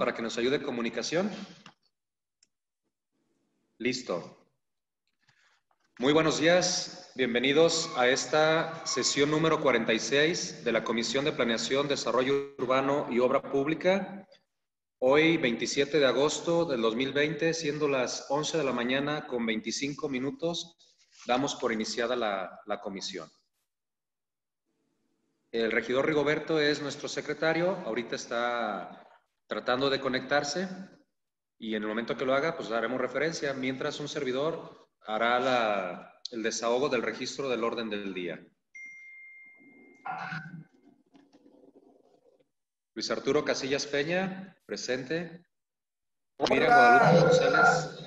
para que nos ayude comunicación. Listo. Muy buenos días, bienvenidos a esta sesión número 46 de la Comisión de Planeación, Desarrollo Urbano y Obra Pública. Hoy, 27 de agosto del 2020, siendo las 11 de la mañana con 25 minutos, damos por iniciada la, la comisión. El regidor Rigoberto es nuestro secretario, ahorita está tratando de conectarse y en el momento que lo haga, pues daremos referencia, mientras un servidor hará la, el desahogo del registro del orden del día. Luis Arturo Casillas Peña, presente. Miriam Guadalupe González.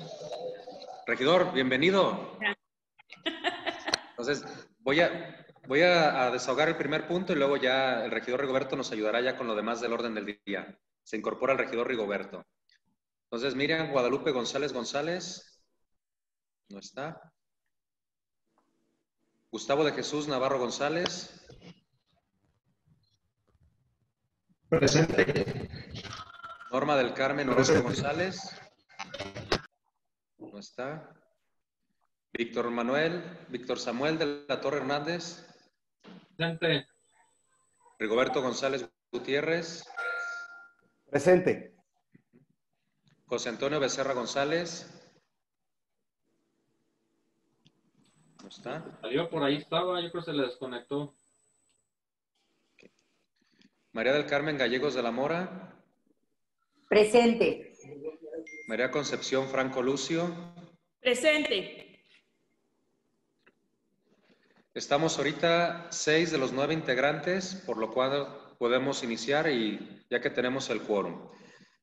Regidor, bienvenido. Entonces, voy a, Voy a, desahogar el primer punto y luego ya el regidor Rigoberto nos ayudará ya con lo demás del orden del día. Se incorpora el regidor Rigoberto. Entonces, Miriam Guadalupe González González. No está. Gustavo de Jesús Navarro González. Presente. Norma del Carmen Orozco González. No está. Víctor Manuel, Víctor Samuel de la Torre Hernández. Presente. Rigoberto González Gutiérrez. Presente. José Antonio Becerra González. ¿Cómo está? Salió por ahí, estaba, yo creo que se le desconectó. María del Carmen Gallegos de la Mora. Presente. María Concepción Franco Lucio. Presente. Estamos ahorita seis de los nueve integrantes, por lo cual podemos iniciar y ya que tenemos el quórum.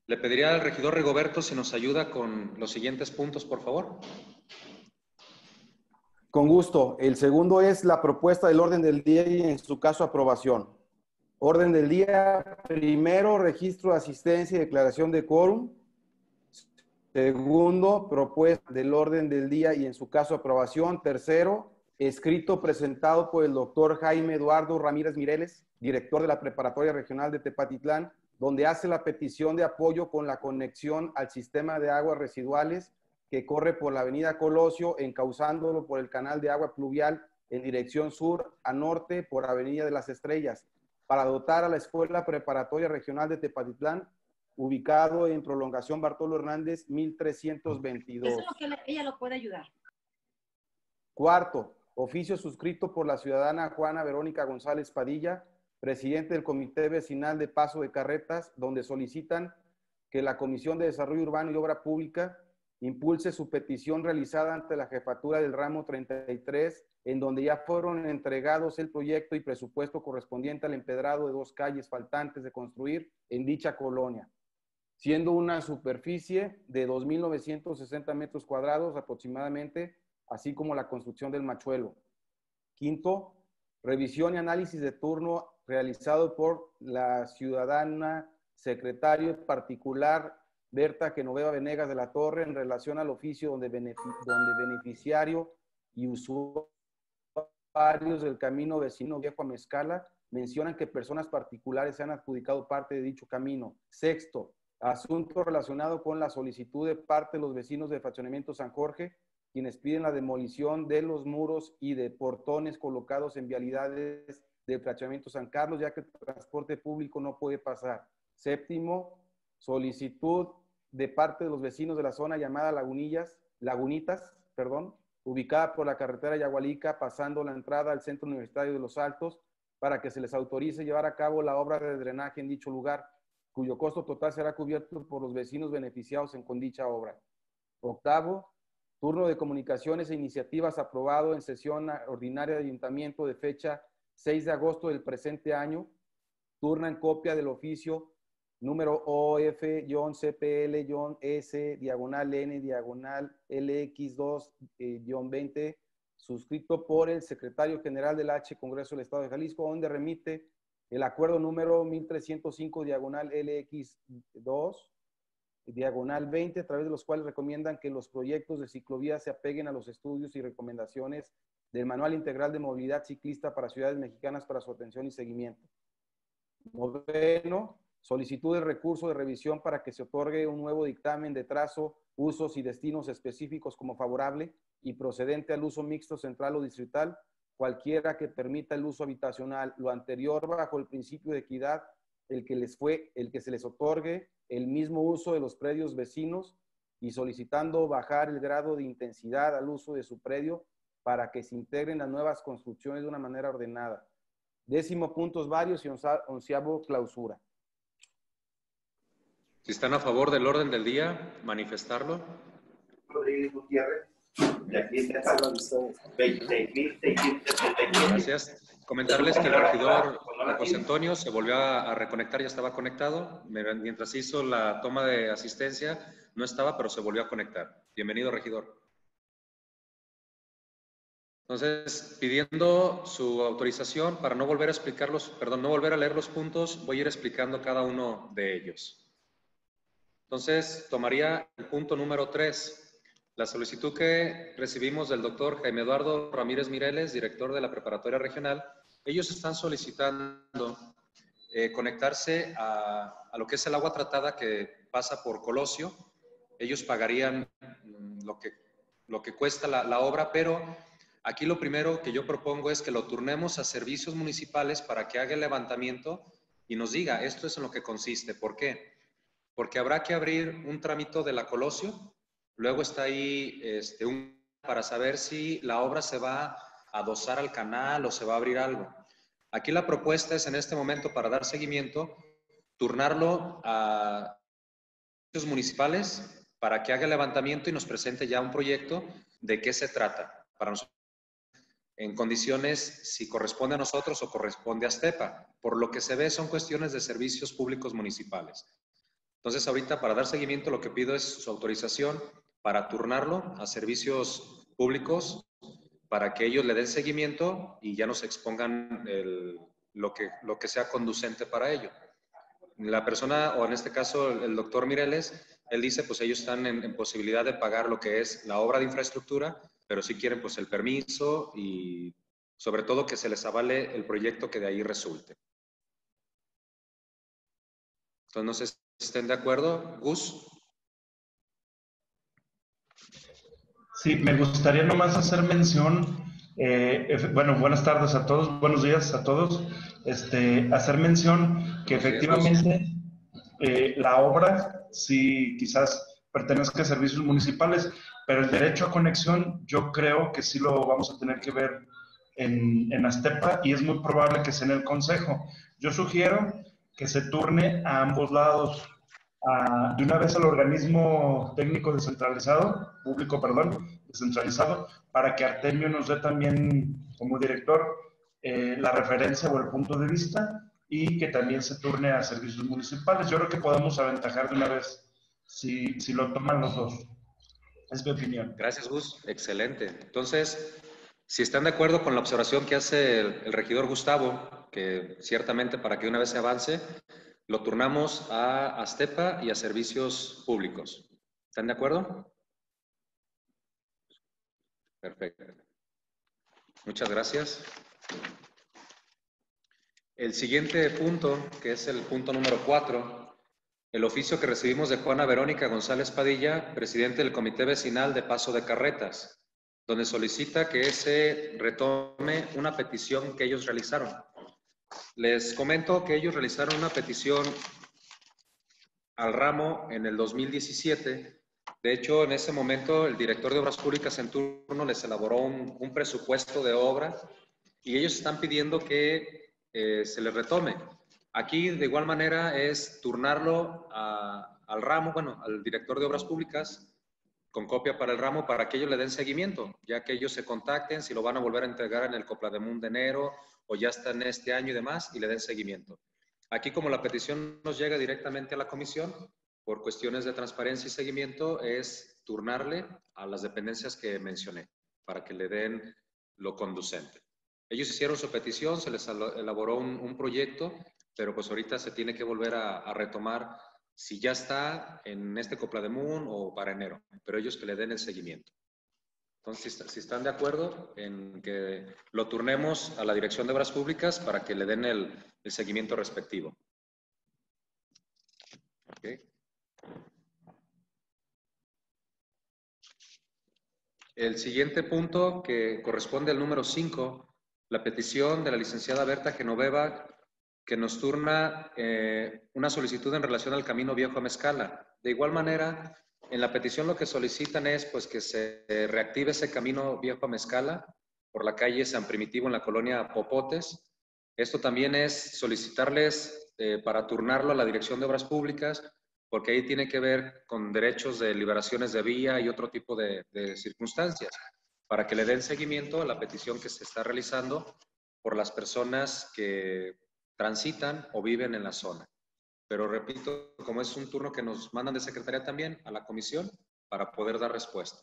Le pediría al regidor Rigoberto si nos ayuda con los siguientes puntos, por favor. Con gusto. El segundo es la propuesta del orden del día y en su caso aprobación. Orden del día, primero, registro de asistencia y declaración de quórum. Segundo, propuesta del orden del día y en su caso aprobación. Tercero, escrito presentado por el doctor Jaime Eduardo Ramírez Mireles, director de la Preparatoria Regional de Tepatitlán, donde hace la petición de apoyo con la conexión al sistema de aguas residuales que corre por la avenida Colosio, encauzándolo por el canal de agua pluvial en dirección sur a norte por Avenida de las Estrellas, para dotar a la Escuela Preparatoria Regional de Tepatitlán, ubicado en prolongación Bartolo Hernández 1322. Eso es lo que ella lo puede ayudar. Cuarto, Oficio suscrito por la ciudadana Juana Verónica González Padilla, presidente del Comité Vecinal de Paso de Carretas, donde solicitan que la Comisión de Desarrollo Urbano y Obra Pública impulse su petición realizada ante la jefatura del ramo 33, en donde ya fueron entregados el proyecto y presupuesto correspondiente al empedrado de dos calles faltantes de construir en dicha colonia, siendo una superficie de 2.960 metros cuadrados aproximadamente así como la construcción del machuelo. Quinto, revisión y análisis de turno realizado por la ciudadana secretario particular Berta Genoveva Venegas de la Torre en relación al oficio donde, beneficiario y usuarios del camino vecino viejo a Mezcala mencionan que personas particulares se han adjudicado parte de dicho camino. Sexto, asunto relacionado con la solicitud de parte de los vecinos de Fraccionamiento San Jorge quienes piden la demolición de los muros y de portones colocados en vialidades del fraccionamiento San Carlos, ya que el transporte público no puede pasar. Séptimo, solicitud de parte de los vecinos de la zona llamada Lagunillas, Lagunitas, perdón, ubicada por la carretera Yagualica, pasando la entrada al Centro Universitario de Los Altos, para que se les autorice llevar a cabo la obra de drenaje en dicho lugar, cuyo costo total será cubierto por los vecinos beneficiados en, con dicha obra. Octavo, Turno de comunicaciones e iniciativas aprobado en sesión ordinaria de ayuntamiento de fecha 6 de agosto del presente año. Turna en copia del oficio número OF-CPL-S, diagonal N, diagonal LX2-20, eh, suscrito por el secretario general del H Congreso del Estado de Jalisco, donde remite el acuerdo número 1305, diagonal LX2, diagonal 20, a través de los cuales recomiendan que los proyectos de ciclovía se apeguen a los estudios y recomendaciones del Manual Integral de Movilidad Ciclista para Ciudades Mexicanas para su atención y seguimiento. Noveno, Solicitud de recurso de revisión para que se otorgue un nuevo dictamen de trazo, usos y destinos específicos como favorable y procedente al uso mixto central o distrital, cualquiera que permita el uso habitacional, lo anterior bajo el principio de equidad, el que les fue, el que se les otorgue el mismo uso de los predios vecinos y solicitando bajar el grado de intensidad al uso de su predio para que se integren las nuevas construcciones de una manera ordenada. Décimo puntos varios y onceavo clausura. Si están a favor del orden del día, manifestarlo. Rodríguez Gutiérrez. De aquí está 26.675. Gracias. Comentarles que el regidor José Antonio se volvió a, reconectar, ya estaba conectado. Mientras hizo la toma de asistencia, no estaba, pero se volvió a conectar. Bienvenido, regidor. Entonces, pidiendo su autorización para no volver a explicarlos, perdón, no volver a leer los puntos, voy a ir explicando cada uno de ellos. Entonces, tomaría el punto número tres, la solicitud que recibimos del doctor Jaime Eduardo Ramírez Mireles, director de la Preparatoria Regional. Ellos están solicitando eh, conectarse a, lo que es el agua tratada que pasa por Colosio. Ellos pagarían mm, lo que, lo que cuesta la, la obra, pero aquí lo primero que yo propongo es que lo turnemos a servicios municipales para que haga el levantamiento y nos diga, esto es en lo que consiste. ¿Por qué? porque habrá que abrir un trámite de la Colosio, luego está ahí este, un para saber si la obra se va a adosar al canal o se va a abrir algo. Aquí la propuesta es en este momento para dar seguimiento, turnarlo a los municipales para que haga el levantamiento y nos presente ya un proyecto de qué se trata para nosotros en condiciones si corresponde a nosotros o corresponde a STEPA. Por lo que se ve son cuestiones de servicios públicos municipales. Entonces, ahorita para dar seguimiento lo que pido es su autorización para turnarlo a servicios públicos para que ellos le den seguimiento y ya nos expongan lo, que, lo que sea conducente para ello. La persona, o en este caso el, doctor Mireles, él dice, pues ellos están en, en, posibilidad de pagar lo que es la obra de infraestructura, pero si quieren, pues el permiso y sobre todo que se les avale el proyecto que de ahí resulte. Entonces, no sé ¿Estén de acuerdo? Gus. Sí, me gustaría nomás hacer mención, eh, bueno, buenas tardes a todos, buenos días a todos, este, hacer mención que efectivamente eh, la obra sí quizás pertenezca a servicios municipales, pero el derecho a conexión yo creo que sí lo vamos a tener que ver en, en Astepa y es muy probable que sea en el Consejo. Yo sugiero que se turne a ambos lados, de una vez al organismo técnico descentralizado, público, perdón, descentralizado, para que Artemio nos dé también como director eh, la referencia o el punto de vista y que también se turne a servicios municipales. Yo creo que podemos aventajar de una vez si, si lo toman los dos. Es mi opinión. Gracias, Gus. Excelente. Entonces, si están de acuerdo con la observación que hace el, regidor Gustavo, que ciertamente para que una vez se avance, lo turnamos a Astepa y a servicios públicos. ¿Están de acuerdo? Perfecto. Muchas gracias. El siguiente punto, que es el punto número cuatro, el oficio que recibimos de Juana Verónica González Padilla, presidente del Comité Vecinal de Paso de Carretas, donde solicita que se retome una petición que ellos realizaron. Les comento que ellos realizaron una petición al ramo en el 2017. De hecho, en ese momento el director de Obras Públicas en turno les elaboró un, presupuesto de obra y ellos están pidiendo que eh, se les retome. Aquí, de igual manera, es turnarlo al ramo, bueno, al director de Obras Públicas, con copia para el ramo, para que ellos le den seguimiento, ya que ellos se contacten, si lo van a volver a entregar en el Coplademún de enero o ya está en este año y demás, y le den seguimiento. Aquí, como la petición nos llega directamente a la comisión, por cuestiones de transparencia y seguimiento, es turnarle a las dependencias que mencioné, para que le den lo conducente. Ellos hicieron su petición, se les elaboró un, proyecto, pero pues ahorita se tiene que volver a retomar si ya está en este Copla de Moon o para enero, pero ellos que le den el seguimiento. Entonces, si están de acuerdo en que lo turnemos a la Dirección de Obras Públicas para que le den el, seguimiento respectivo. El siguiente punto que corresponde al número 5, la petición de la licenciada Berta Genoveva que nos turna eh, una solicitud en relación al camino viejo a Mezcala. De igual manera, en la petición lo que solicitan es pues que se reactive ese camino viejo a Mezcala por la calle San Primitivo en la colonia Popotes. Esto también es solicitarles eh, para turnarlo a la Dirección de Obras Públicas porque ahí tiene que ver con derechos de liberaciones de vía y otro tipo de, de circunstancias, para que le den seguimiento a la petición que se está realizando por las personas que transitan o viven en la zona. Pero repito, como es un turno que nos mandan de secretaría también a la comisión para poder dar respuesta.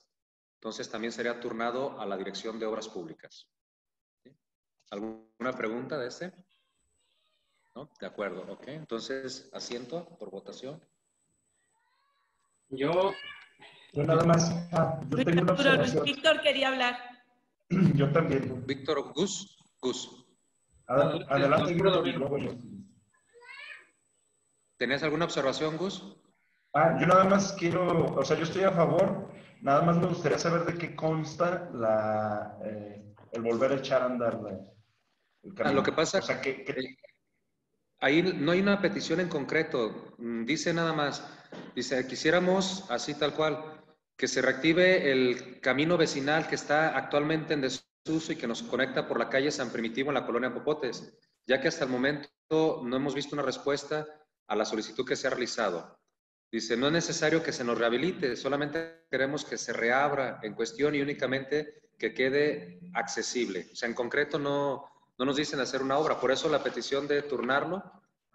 Entonces también sería turnado a la Dirección de Obras Públicas. ¿Sí? ¿Alguna pregunta de este? ¿No? De acuerdo, ok. Entonces, asiento por votación. Yo, Yo nada más, ah, yo tengo una. Víctor quería hablar. Yo también. Víctor Gus, Gus. Ad- Adelante, Víctor, y luego yo. ¿Tenías alguna observación, Gus? Ah, yo nada más quiero, o sea, yo estoy a favor, nada más me gustaría saber de qué consta la, eh, el volver a echar a andar la- el camino. Ah, lo que pasa- O sea, que, que- Ahí no hay una petición en concreto, mm, dice nada más, dice, quisiéramos, así tal cual, que se reactive el camino vecinal que está actualmente en desuso y que nos conecta por la calle San Primitivo en la colonia Popotes, ya que hasta el momento no hemos visto una respuesta a la solicitud que se ha realizado. Dice, no es necesario que se nos rehabilite, solamente queremos que se reabra en cuestión y únicamente que quede accesible. O sea, en concreto no, no nos dicen hacer una obra, por eso la petición de turnarlo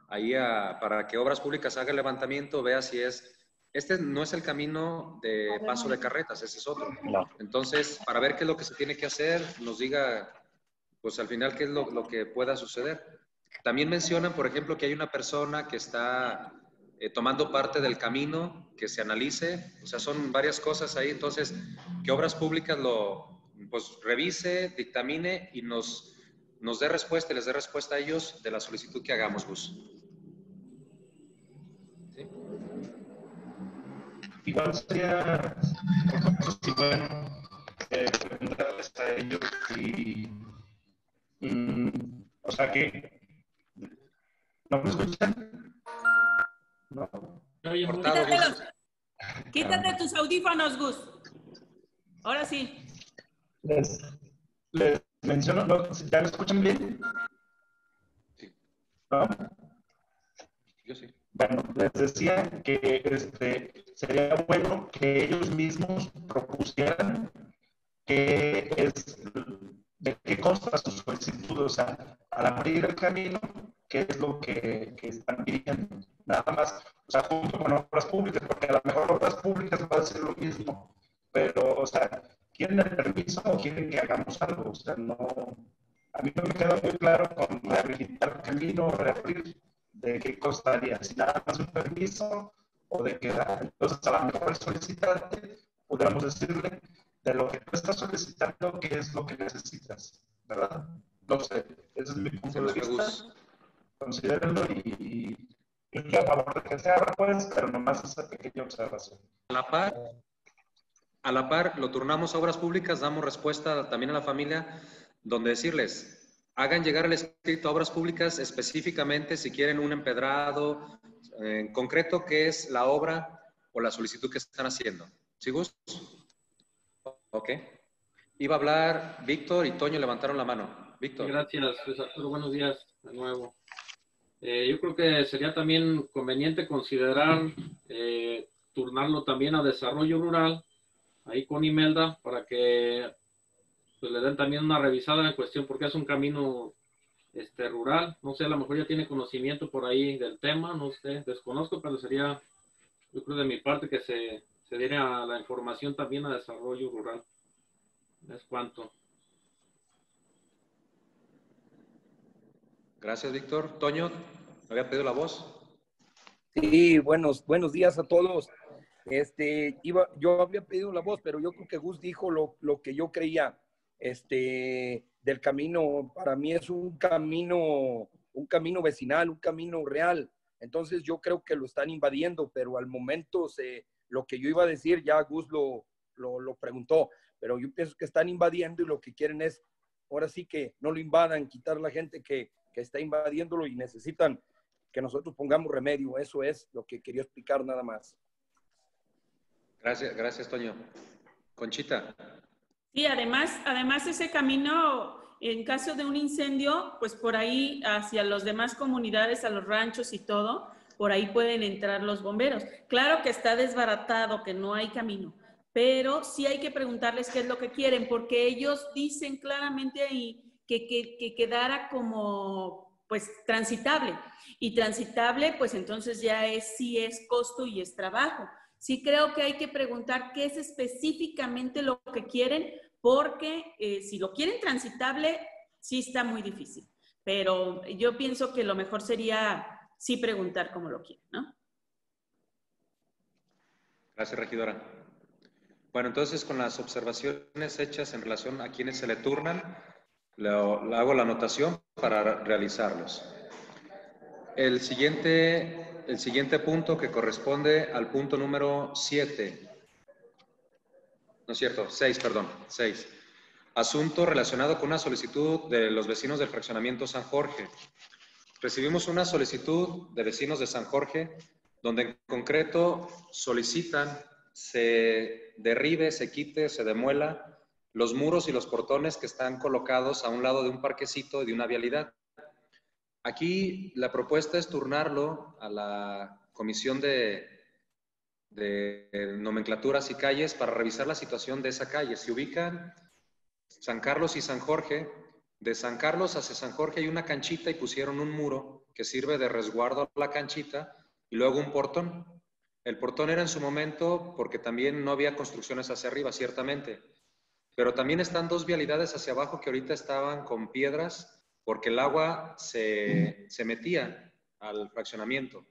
ahí a- para que Obras Públicas haga el levantamiento, vea si es, este no es el camino de paso de carretas, ese es otro. Entonces, para ver qué es lo que se tiene que hacer, nos diga, pues al final, qué es lo, lo que pueda suceder. También mencionan, por ejemplo, que hay una persona que está eh, tomando parte del camino, que se analice, o sea, son varias cosas ahí, entonces, que Obras Públicas lo, pues, revise, dictamine y nos, nos dé respuesta y les dé respuesta a ellos de la solicitud que hagamos, Gus. Igual sería, sí, bueno, eh, preguntarles a ellos si, mm, o sea, que, ¿no me escuchan? No. Gus. Quítatelos. Quítate tus audífonos, Gus. Ahora sí. Les, les menciono, ¿no? ¿ya me escuchan bien? Sí. ¿No? Bueno, les decía que este, sería bueno que ellos mismos propusieran qué es, de qué consta su solicitud, o sea, al abrir el camino, qué es lo que, que están pidiendo. Nada más, o sea, junto con obras públicas, porque a lo mejor obras públicas va a ser lo mismo, pero, o sea, ¿quieren el permiso o quieren que hagamos algo? O sea, no, a mí no me queda muy claro con rehabilitar el camino, reabrir, qué costaría, si nada más un permiso o de qué da. Entonces, a lo mejor el solicitante, podríamos decirle de lo que tú estás solicitando, qué es lo que necesitas, ¿verdad? No sé, ese es mi Se punto de vista. Considérenlo y, y estoy a favor de que se abra, pues, pero nomás esa pequeña observación. A la par, a la par, lo turnamos a obras públicas, damos respuesta también a la familia, donde decirles, hagan llegar el escrito a obras públicas específicamente si quieren un empedrado, eh, en concreto qué es la obra o la solicitud que están haciendo. ¿Sí, Gus? Ok. Iba a hablar Víctor y Toño levantaron la mano. Víctor. Gracias, Arturo. Buenos días de nuevo. Eh, yo creo que sería también conveniente considerar eh, turnarlo también a desarrollo rural, ahí con Imelda, para que pues, le den también una revisada en cuestión, porque es un camino este, rural. No sé, a lo mejor ya tiene conocimiento por ahí del tema, no sé, desconozco, pero sería, yo creo de mi parte, que se, se diera la información también a desarrollo rural. Es cuanto. Gracias, Víctor. Toño, ¿me había pedido la voz? Sí, buenos, buenos días a todos. Este, iba, yo había pedido la voz, pero yo creo que Gus dijo lo, lo que yo creía. Este, del camino, para mí es un camino, un camino vecinal, un camino real. Entonces yo creo que lo están invadiendo, pero al momento se, lo que yo iba a decir, ya Gus lo, lo, lo preguntó, pero yo pienso que están invadiendo y lo que quieren es, ahora sí que no lo invadan, quitar la gente que, que está invadiéndolo y necesitan que nosotros pongamos remedio. Eso es lo que quería explicar nada más. Gracias, gracias, Toño. Conchita. Sí, además, además ese camino, en caso de un incendio, pues por ahí hacia las demás comunidades, a los ranchos y todo, por ahí pueden entrar los bomberos. Claro que está desbaratado, que no hay camino, pero sí hay que preguntarles qué es lo que quieren, porque ellos dicen claramente ahí que, que, que quedara como pues transitable. Y transitable, pues entonces ya es sí es costo y es trabajo. Sí creo que hay que preguntar qué es específicamente lo que quieren, porque eh, si lo quieren transitable, sí está muy difícil. Pero yo pienso que lo mejor sería sí preguntar cómo lo quieren, ¿no? Gracias, regidora. Bueno, entonces con las observaciones hechas en relación a quienes se le turnan, hago la anotación para realizarlos. El siguiente, el siguiente punto que corresponde al punto número 7. No es cierto, 6, perdón, 6. Asunto relacionado con una solicitud de los vecinos del fraccionamiento San Jorge. Recibimos una solicitud de vecinos de San Jorge donde en concreto solicitan se derribe, se quite, se demuela los muros y los portones que están colocados a un lado de un parquecito y de una vialidad. Aquí la propuesta es turnarlo a la Comisión de, de Nomenclaturas y Calles para revisar la situación de esa calle. Se ubican San Carlos y San Jorge. De San Carlos hacia San Jorge hay una canchita y pusieron un muro que sirve de resguardo a la canchita y luego un portón. El portón era en su momento porque también no había construcciones hacia arriba, ciertamente. Pero también están dos vialidades hacia abajo que ahorita estaban con piedras porque el agua se, se metía al fraccionamiento.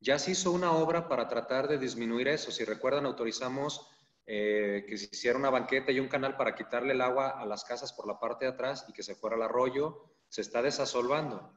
Ya se hizo una obra para tratar de disminuir eso. Si recuerdan, autorizamos eh, que se hiciera una banqueta y un canal para quitarle el agua a las casas por la parte de atrás y que se fuera al arroyo. Se está desasolvando.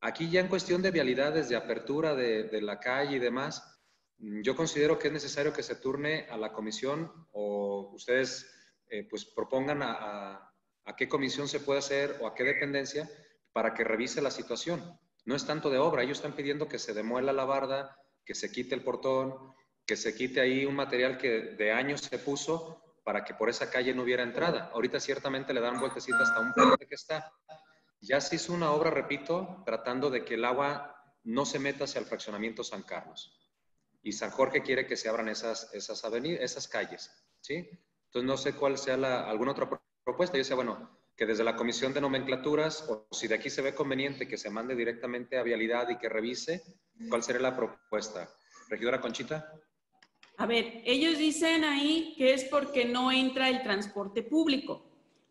Aquí ya en cuestión de vialidades, de apertura de, la calle y demás, yo considero que es necesario que se turne a la comisión o ustedes eh, pues propongan a, a, qué comisión se puede hacer o a qué dependencia para que revise la situación. No es tanto de obra, ellos están pidiendo que se demuela la barda, que se quite el portón, que se quite ahí un material que de años se puso para que por esa calle no hubiera entrada. Ahorita ciertamente le dan vueltecita hasta un puente que está. Ya se hizo una obra, repito, tratando de que el agua no se meta hacia el fraccionamiento San Carlos. Y San Jorge quiere que se abran esas, esas avenidas, esas calles, ¿sí? Entonces, no sé cuál sea la, alguna otra propuesta. Yo decía, bueno, que desde la Comisión de Nomenclaturas, o si de aquí se ve conveniente que se mande directamente a Vialidad y que revise, ¿cuál sería la propuesta? Regidora Conchita. A ver, ellos dicen ahí que es porque no entra el transporte público.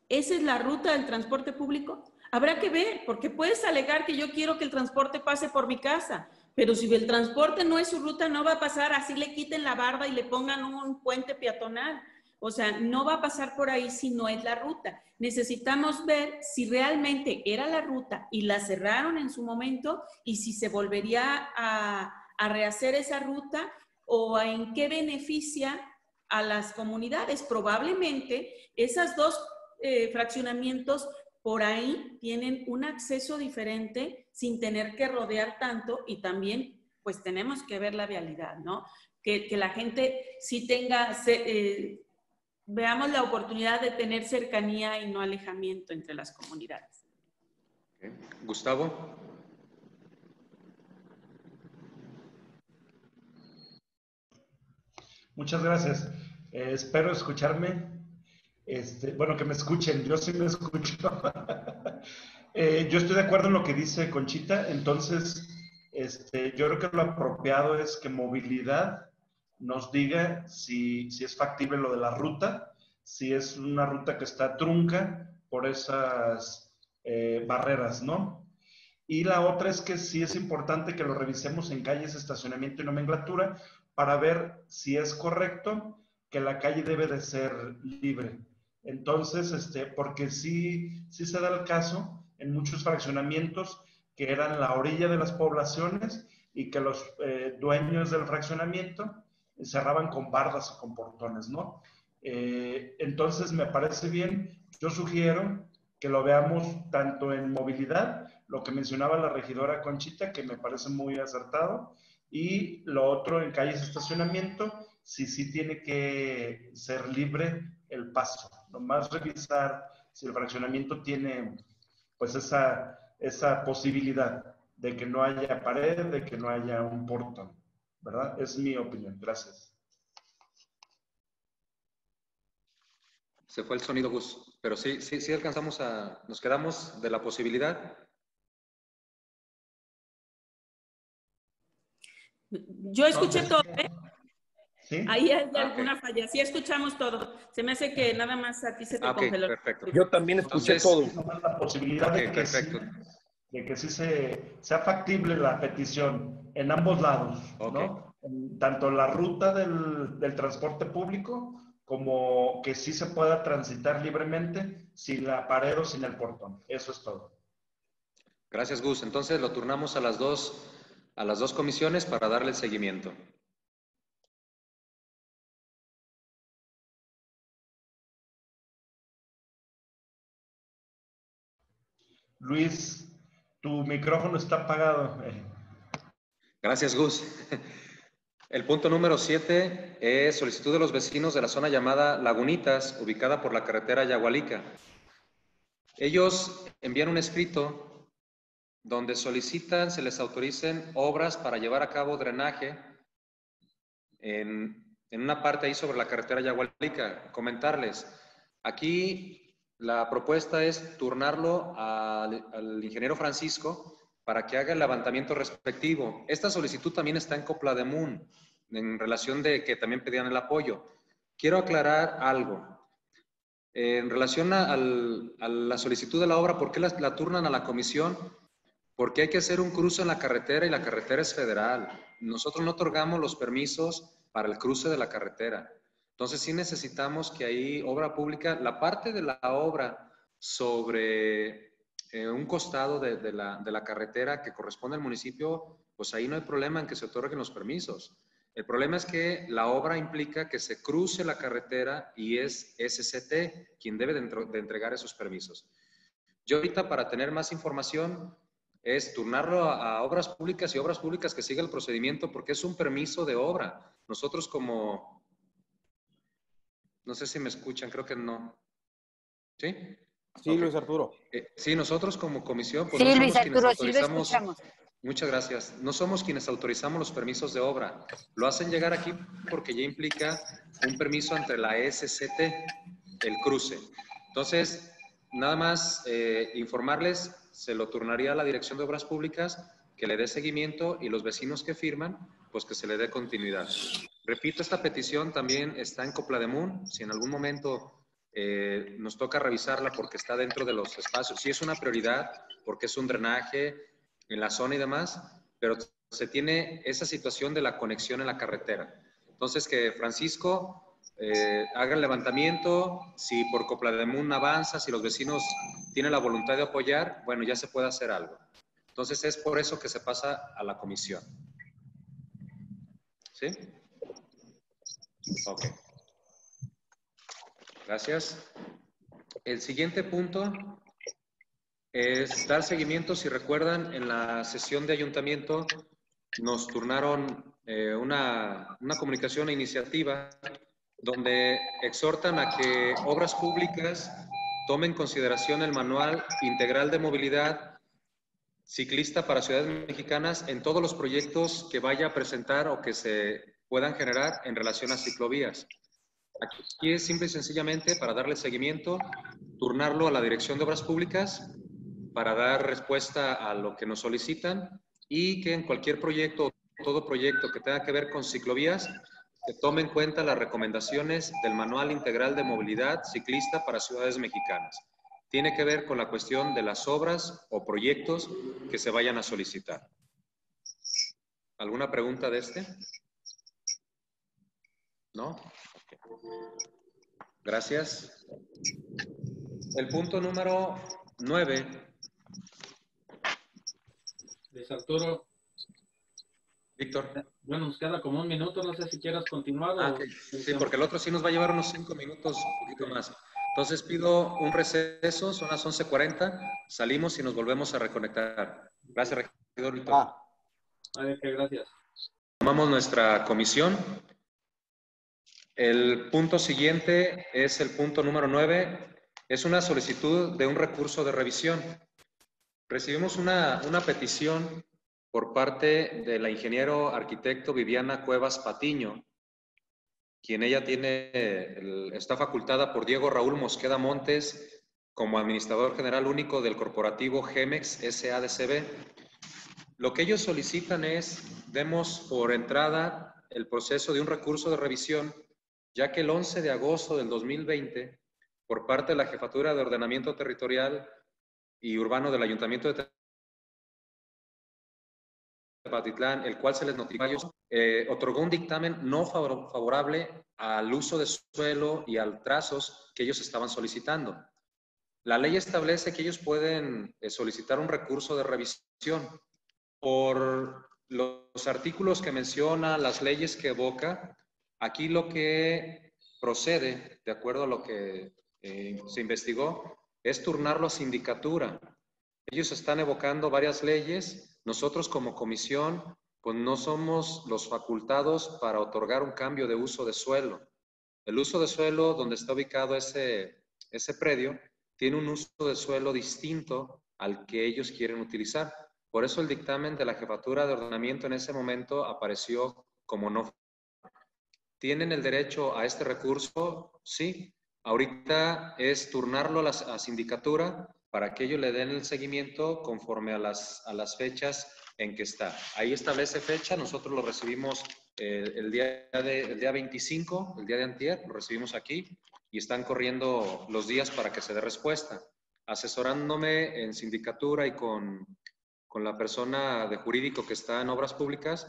¿Esa es la ruta del transporte público? Habrá que ver, porque puedes alegar que yo quiero que el transporte pase por mi casa, pero si el transporte no es su ruta, no va a pasar, así le quiten la barda y le pongan un puente peatonal. O sea, no va a pasar por ahí si no es la ruta. Necesitamos ver si realmente era la ruta y la cerraron en su momento y si se volvería a, rehacer esa ruta o en qué beneficia a las comunidades. Probablemente esas dos eh, fraccionamientos por ahí tienen un acceso diferente sin tener que rodear tanto y también pues tenemos que ver la realidad, ¿no? Que, que la gente sí tenga, eh, veamos la oportunidad de tener cercanía y no alejamiento entre las comunidades. Okay. Gustavo. Muchas gracias. Eh, espero escucharme. Este, bueno, que me escuchen. Yo sí me escucho. eh, yo estoy de acuerdo en lo que dice Conchita. Entonces, este, yo creo que lo apropiado es que movilidad nos diga si, si es factible lo de la ruta, si es una ruta que está trunca por esas eh, barreras, ¿no? Y la otra es que sí es importante que lo revisemos en calles, estacionamiento y nomenclatura para ver si es correcto que la calle debe de ser libre. Entonces, este, porque sí, sí se da el caso en muchos fraccionamientos que eran la orilla de las poblaciones y que los eh, dueños del fraccionamiento cerraban con bardas o con portones, ¿no? Eh, entonces, me parece bien, yo sugiero que lo veamos tanto en movilidad, lo que mencionaba la regidora Conchita, que me parece muy acertado, y lo otro en calles de estacionamiento, si sí tiene que ser libre el paso. Nomás revisar si el fraccionamiento tiene pues esa, esa posibilidad de que no haya pared, de que no haya un portón, ¿verdad? Es mi opinión. Gracias. Se fue el sonido, Gus. Pero sí, sí, sí alcanzamos a... Nos quedamos de la posibilidad. Yo escuché todo, ¿eh? ¿Sí? Ahí hay Ah, alguna falla. Sí escuchamos todo. Se me hace que nada más a ti se te Ah, ok, congeló. perfecto. Yo también escuché Entonces- todo. La posibilidad de Ok, que sí, perfecto. De que sí se, sea factible la petición en ambos lados, ¿no? En tanto la ruta del, del transporte público como que sí se pueda transitar libremente sin la pared o sin el portón. Eso es todo. Gracias, Gus. Entonces lo turnamos a las dos, a las dos comisiones para darle el seguimiento. Luis, tu micrófono está apagado. Eh, Gracias, Gus. El punto número siete es solicitud de los vecinos de la zona llamada Lagunitas, ubicada por la carretera Yagualica. Ellos envían un escrito donde solicitan se les autoricen obras para llevar a cabo drenaje en, en una parte ahí sobre la carretera Yagualica. Comentarles, aquí la propuesta es turnarlo al, ingeniero Francisco para que haga el levantamiento respectivo. Esta solicitud también está en Copla de Moon, en relación de que también pedían el apoyo. Quiero aclarar algo. En relación a, la solicitud de la obra, ¿por qué la turnan a la comisión? Porque hay que hacer un cruce en la carretera y la carretera es federal. Nosotros no otorgamos los permisos para el cruce de la carretera. Entonces sí necesitamos que ahí obra pública, la parte de la obra sobre eh, un costado de, de la, de la carretera que corresponde al municipio, pues ahí no hay problema en que se otorguen los permisos. El problema es que la obra implica que se cruce la carretera y es SCT quien debe de, de entregar esos permisos. Yo ahorita para tener más información es turnarlo a, a obras públicas y obras públicas que siga el procedimiento porque es un permiso de obra. Nosotros como... No sé si me escuchan, creo que no. ¿Sí? Sí. Luis Arturo. Eh, sí, nosotros como comisión, pues Sí, no somos Luis quienes Arturo, sí lo autorizamos. escuchamos. Muchas gracias. No somos quienes autorizamos los permisos de obra. Lo hacen llegar aquí porque ya implica un permiso entre la SCT, el cruce. Entonces, nada más eh, informarles, se lo turnaría a la Dirección de Obras Públicas que le dé seguimiento y los vecinos que firman, pues que se le dé continuidad. Repito, esta petición también está en Copla de Moon. Si en algún momento eh, nos toca revisarla porque está dentro de los espacios, sí es una prioridad porque es un drenaje, en la zona y demás, pero se tiene esa situación de la conexión en la carretera. Entonces, que Francisco eh, haga el levantamiento, si por Copla de Moon avanza, si los vecinos tienen la voluntad de apoyar, bueno, ya se puede hacer algo. Entonces, es por eso que se pasa a la comisión. ¿Sí? Ok. Gracias. El siguiente punto es dar seguimiento, si recuerdan, en la sesión de ayuntamiento nos turnaron eh, una, una comunicación e iniciativa donde exhortan a que obras públicas tomen en consideración el manual integral de movilidad ciclista para ciudades mexicanas en todos los proyectos que vaya a presentar o que se puedan generar en relación a ciclovías. Aquí es simple y sencillamente para darle seguimiento, turnarlo a la Dirección de Obras Públicas para dar respuesta a lo que nos solicitan y que en cualquier proyecto, todo proyecto que tenga que ver con ciclovías, se tome en cuenta las recomendaciones del Manual Integral de Movilidad Ciclista para Ciudades Mexicanas. Tiene que ver con la cuestión de las obras o proyectos que se vayan a solicitar. ¿Alguna pregunta de este? ¿No? Ok. Gracias. El punto número nueve Luis Arturo, Víctor. Bueno, nos queda como un minuto, no sé si quieras continuar. Ah, o-. Sí, porque el otro sí nos va a llevar unos cinco minutos, un poquito más. Entonces pido un receso, son las 11.40, salimos y nos volvemos a reconectar. Gracias, regidor Víctor. Ah, gracias. Tomamos nuestra comisión. El punto siguiente es el punto número 9. Es una solicitud de un recurso de revisión. Recibimos una, una petición por parte de la ingeniero arquitecto Viviana Cuevas Patiño, quien ella tiene, está facultada por Diego Raúl Mosqueda Montes como administrador general único del corporativo Gemex SADCB. Lo que ellos solicitan es, demos por entrada el proceso de un recurso de revisión, ya que el 11 de agosto del 2020, por parte de la Jefatura de Ordenamiento Territorial y Urbano del Ayuntamiento de Tepatitlán, el cual se les notificó, eh, otorgó un dictamen no favor- favorable al uso de suelo y al trazos que ellos estaban solicitando. La ley establece que ellos pueden eh, solicitar un recurso de revisión por los artículos que menciona, las leyes que evoca. Aquí lo que procede, de acuerdo a lo que eh, se investigó, es turnarlo a sindicatura. Ellos están evocando varias leyes. Nosotros como comisión, pues no somos los facultados para otorgar un cambio de uso de suelo. El uso de suelo donde está ubicado ese, ese predio tiene un uso de suelo distinto al que ellos quieren utilizar. Por eso el dictamen de la jefatura de ordenamiento en ese momento apareció como no. ¿Tienen el derecho a este recurso? Sí. Ahorita es turnarlo a la sindicatura para que ellos le den el seguimiento conforme a las, a las fechas en que está. Ahí establece fecha, nosotros lo recibimos eh, el, día de, el día 25, el día de antier, lo recibimos aquí y están corriendo los días para que se dé respuesta. Asesorándome en sindicatura y con, con la persona de jurídico que está en obras públicas,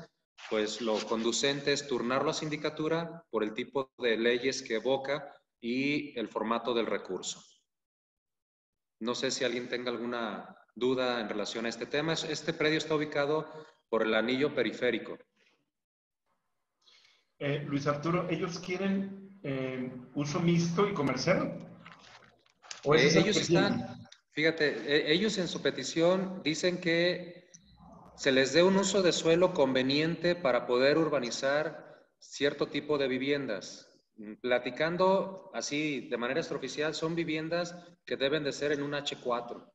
pues lo conducente es turnarlo a sindicatura por el tipo de leyes que evoca y el formato del recurso. No sé si alguien tenga alguna duda en relación a este tema. Este predio está ubicado por el anillo periférico. Eh, Luis Arturo, ¿ellos quieren eh, uso mixto y comercial? ¿O ese Eh, ellos están, fíjate, eh, ellos en su petición dicen que se les dé un uso de suelo conveniente para poder urbanizar cierto tipo de viviendas. Mm, Platicando así de manera extraoficial, son viviendas que deben de ser en un H4.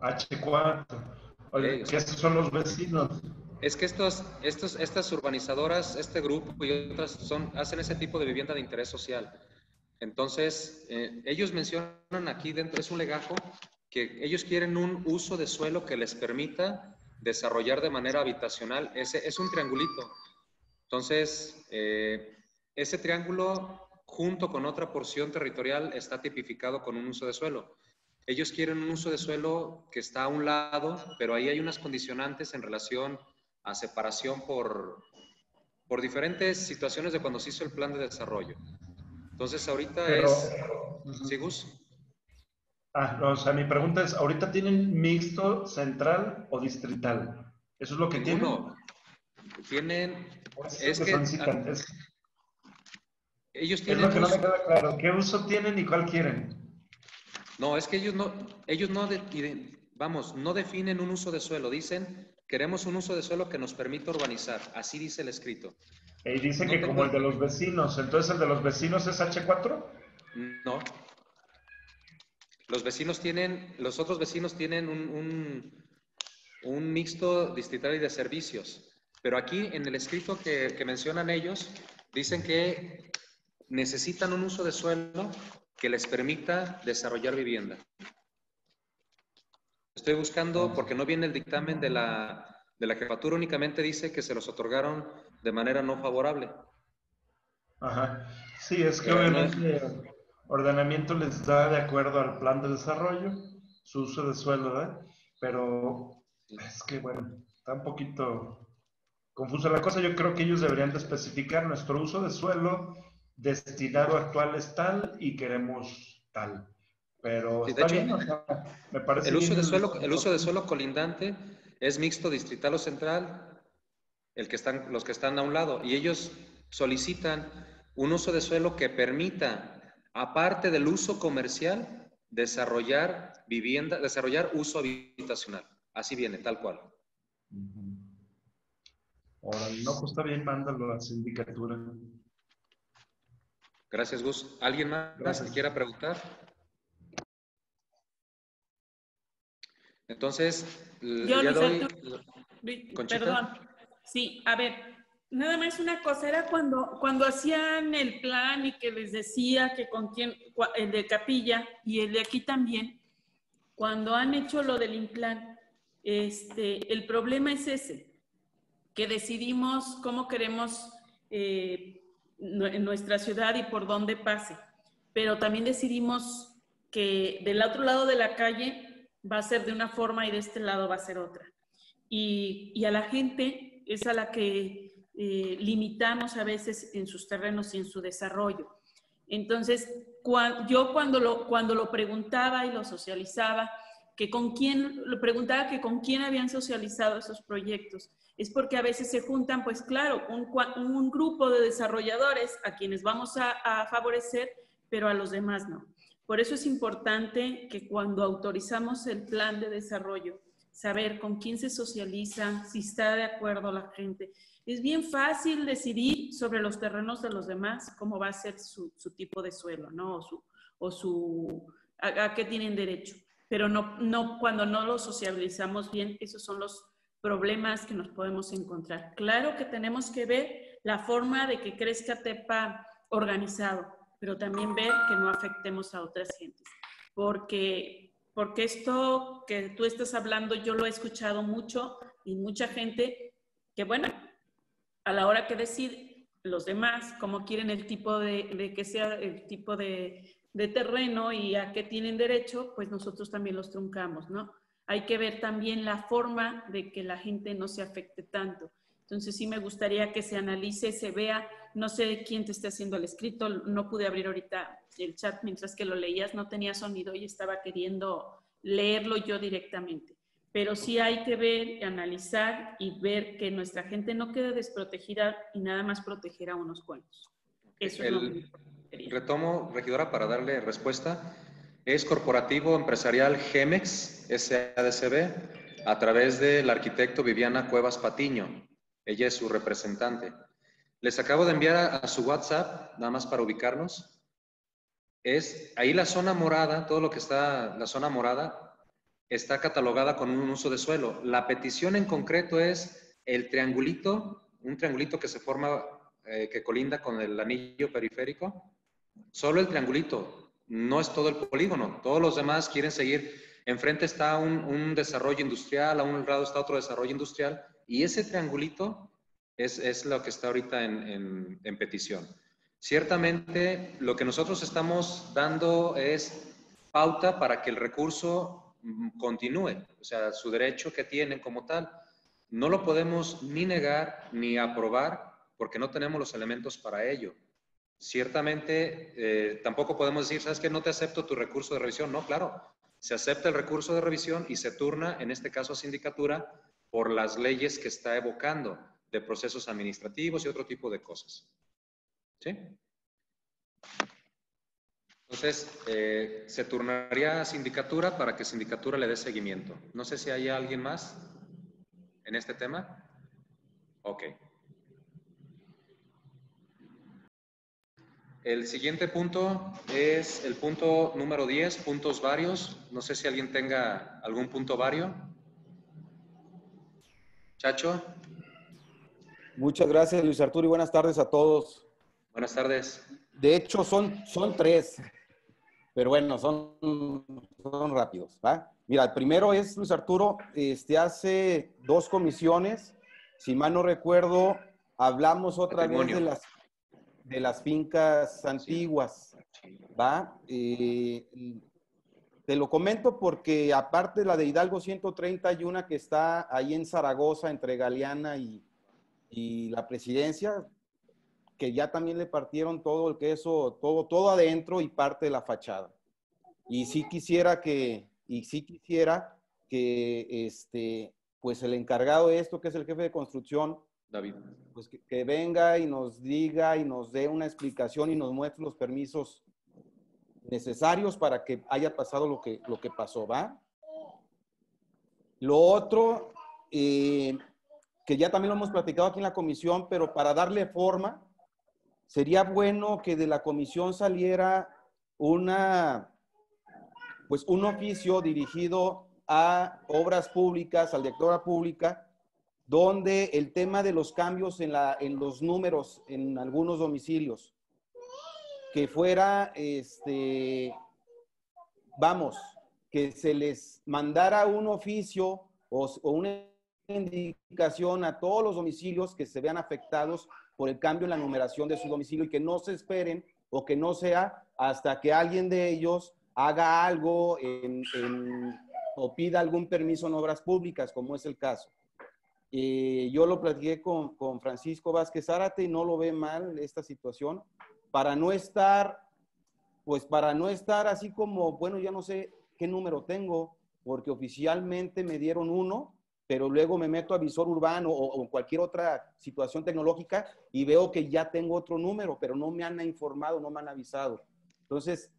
H4. Oye, estos son los vecinos. Es que estos, estos, estas urbanizadoras, este grupo y otras son, hacen ese tipo de vivienda de interés social. Entonces, eh, ellos mencionan aquí dentro, es un legajo, que ellos quieren un uso de suelo que les permita desarrollar de manera habitacional. Ese es un triangulito. Entonces, eh, ese triángulo junto con otra porción territorial está tipificado con un uso de suelo. Ellos quieren un uso de suelo que está a un lado, pero ahí hay unas condicionantes en relación a separación por, por diferentes situaciones de cuando se hizo el plan de desarrollo. Entonces, ahorita Pero, es... Ujú. ¿Sí, Gus? Ah, no, o sea, mi pregunta es, ¿ahorita tienen mixto, central o distrital? ¿Eso es lo que tienen? Tienen... ¿O es, es que- solicitan? Es, Ellos es tienen... lo que no me queda claro. ¿Qué uso tienen y cuál quieren? No, es que ellos no, ellos no, de- vamos, no definen un uso de suelo. Dicen, queremos un uso de suelo que nos permita urbanizar. Así dice el escrito. Y dicen No que como el de los vecinos, entonces el de los vecinos es H4. No. Los vecinos tienen, los otros vecinos tienen un, un, un mixto distrital y de servicios. Pero aquí en el escrito que, que mencionan ellos, dicen que necesitan un uso de suelo que les permita desarrollar vivienda. Estoy buscando, porque no viene el dictamen de la, de la jefatura, únicamente dice que se los otorgaron de manera no favorable. Ajá. Sí, es que no obviamente ordenamiento les da de acuerdo al plan de desarrollo su uso de suelo, ¿verdad? Pero es que, bueno, está un poquito confusa la cosa. Yo creo que ellos deberían de especificar nuestro uso de suelo destinado actual es tal y queremos tal. Pero Sí, de está hecho, bien, o sea, me parece El uso de suelo, el uso de suelo colindante es mixto distrital o central el que están, los que están a un lado, y ellos solicitan un uso de suelo que permita, aparte del uso comercial, desarrollar vivienda, desarrollar uso habitacional. Así viene, tal cual. Ahora, no, pues está bien, mándalo a la sindicatura. Gracias, Gus. ¿Alguien más Gracias. que quiera preguntar? Entonces, Yo. Luis, ¿Conchita? Perdón. Sí, a ver, nada más una cosa, era cuando, cuando hacían el plan y que les decía que con quién, el de Capilla y el de aquí también, cuando han hecho lo del implan, este, el problema es ese, que decidimos cómo queremos eh, nuestra ciudad y por dónde pase, pero también decidimos que del otro lado de la calle va a ser de una forma y de este lado va a ser otra. Y, y a la gente es a la que eh, limitamos a veces en sus terrenos y en su desarrollo. Entonces, cua- yo cuando lo, cuando lo preguntaba y lo socializaba, que con quién, lo preguntaba que con quién habían socializado esos proyectos, es porque a veces se juntan, pues claro, un, un grupo de desarrolladores a quienes vamos a, a favorecer, pero a los demás no. Por eso es importante que cuando autorizamos el plan de desarrollo, saber con quién se socializa, si está de acuerdo la gente. Es bien fácil decidir sobre los terrenos de los demás cómo va a ser su, tipo de suelo, ¿no? O su, o su a, a qué tienen derecho. Pero no, no, cuando no lo socializamos bien, esos son los problemas que nos podemos encontrar. Claro que tenemos que ver la forma de que crezca TEPA organizado, pero también ver que no afectemos a otras gentes. Porque, porque esto que tú estás hablando, yo lo he escuchado mucho y mucha gente que, bueno, a la hora que decide los demás cómo quieren el tipo de, de que sea el tipo de, de terreno y a qué tienen derecho, pues nosotros también los truncamos, ¿no? Hay que ver también la forma de que la gente no se afecte tanto. Entonces sí me gustaría que se analice, se vea, no sé quién te esté haciendo el escrito, no pude abrir ahorita el chat mientras que lo leías, no tenía sonido y estaba queriendo leerlo yo directamente. Pero sí hay que ver, analizar y ver que nuestra gente no quede desprotegida y nada más proteger a unos cuantos. Eso es lo que. Retomo, regidora, para darle respuesta. Es corporativo empresarial Gemex SADCB a través del arquitecto Viviana Cuevas Patiño. Ella es su representante. Les acabo de enviar a, a su WhatsApp, nada más para ubicarnos. Es ahí la zona morada, todo lo que está, la zona morada, está catalogada con un uso de suelo. La petición en concreto es el triangulito, un triangulito que se forma, eh, que colinda con el anillo periférico. Solo el triangulito, no es todo el polígono. Todos los demás quieren seguir. Enfrente está un, un desarrollo industrial, a un lado está otro desarrollo industrial, y ese triangulito es, es lo que está ahorita en, en- petición. Ciertamente, lo que nosotros estamos dando es pauta para que el recurso continúe, o sea, su derecho que tienen como tal. No lo podemos ni negar ni aprobar porque no tenemos los elementos para ello. Ciertamente, eh, tampoco podemos decir, ¿sabes qué? No te acepto tu recurso de revisión. No, claro, se acepta el recurso de revisión y se turna, en este caso a sindicatura, por las leyes que está evocando de procesos administrativos y otro tipo de cosas. ¿Sí? Entonces, eh, se turnaría a sindicatura para que sindicatura le dé seguimiento. No sé si hay alguien más en este tema. Ok. El siguiente punto es el punto número 10, puntos varios. No sé si alguien tenga algún punto vario. Chacho, Muchas gracias, Luis Arturo, y buenas tardes a todos. buenas tardes. De hecho, son, son tres, pero bueno, son, son rápidos. ¿va? Mira, el primero es, Luis Arturo, este, hace dos comisiones, si mal no recuerdo, hablamos otra vez de las, de las fincas antiguas. ¿va? Eh, te lo comento porque aparte de la de Hidalgo 130 hay una que está ahí en Zaragoza entre Galeana y, y la presidencia, que ya también le partieron todo el queso, todo, todo adentro y parte de la fachada. Y sí quisiera que, y sí quisiera que este, pues el encargado de esto, que es el jefe de construcción, David. Pues que, que venga y nos diga y nos dé una explicación y nos muestre los permisos necesarios para que haya pasado lo que, lo que pasó, ¿va? Lo otro, eh, que ya también lo hemos platicado aquí en la comisión, pero para darle forma, sería bueno que de la comisión saliera una, pues un oficio dirigido a obras públicas, al directora pública, donde el tema de los cambios en, la, en los números en algunos domicilios, que fuera, este, vamos, que se les mandara un oficio o, o una indicación a todos los domicilios que se vean afectados por el cambio en la numeración de su domicilio y que no se esperen o que no sea hasta que alguien de ellos haga algo o pida algún permiso en obras públicas, como es el caso. Eh, yo lo platiqué con, con, Francisco Vázquez Zárate y no lo ve mal esta situación, para no estar, pues para no estar así como, bueno, ya no sé qué número tengo, porque oficialmente me dieron uno, pero luego me meto a visor urbano o, cualquier otra situación tecnológica y veo que ya tengo otro número, pero no me han informado, no me han avisado. Entonces,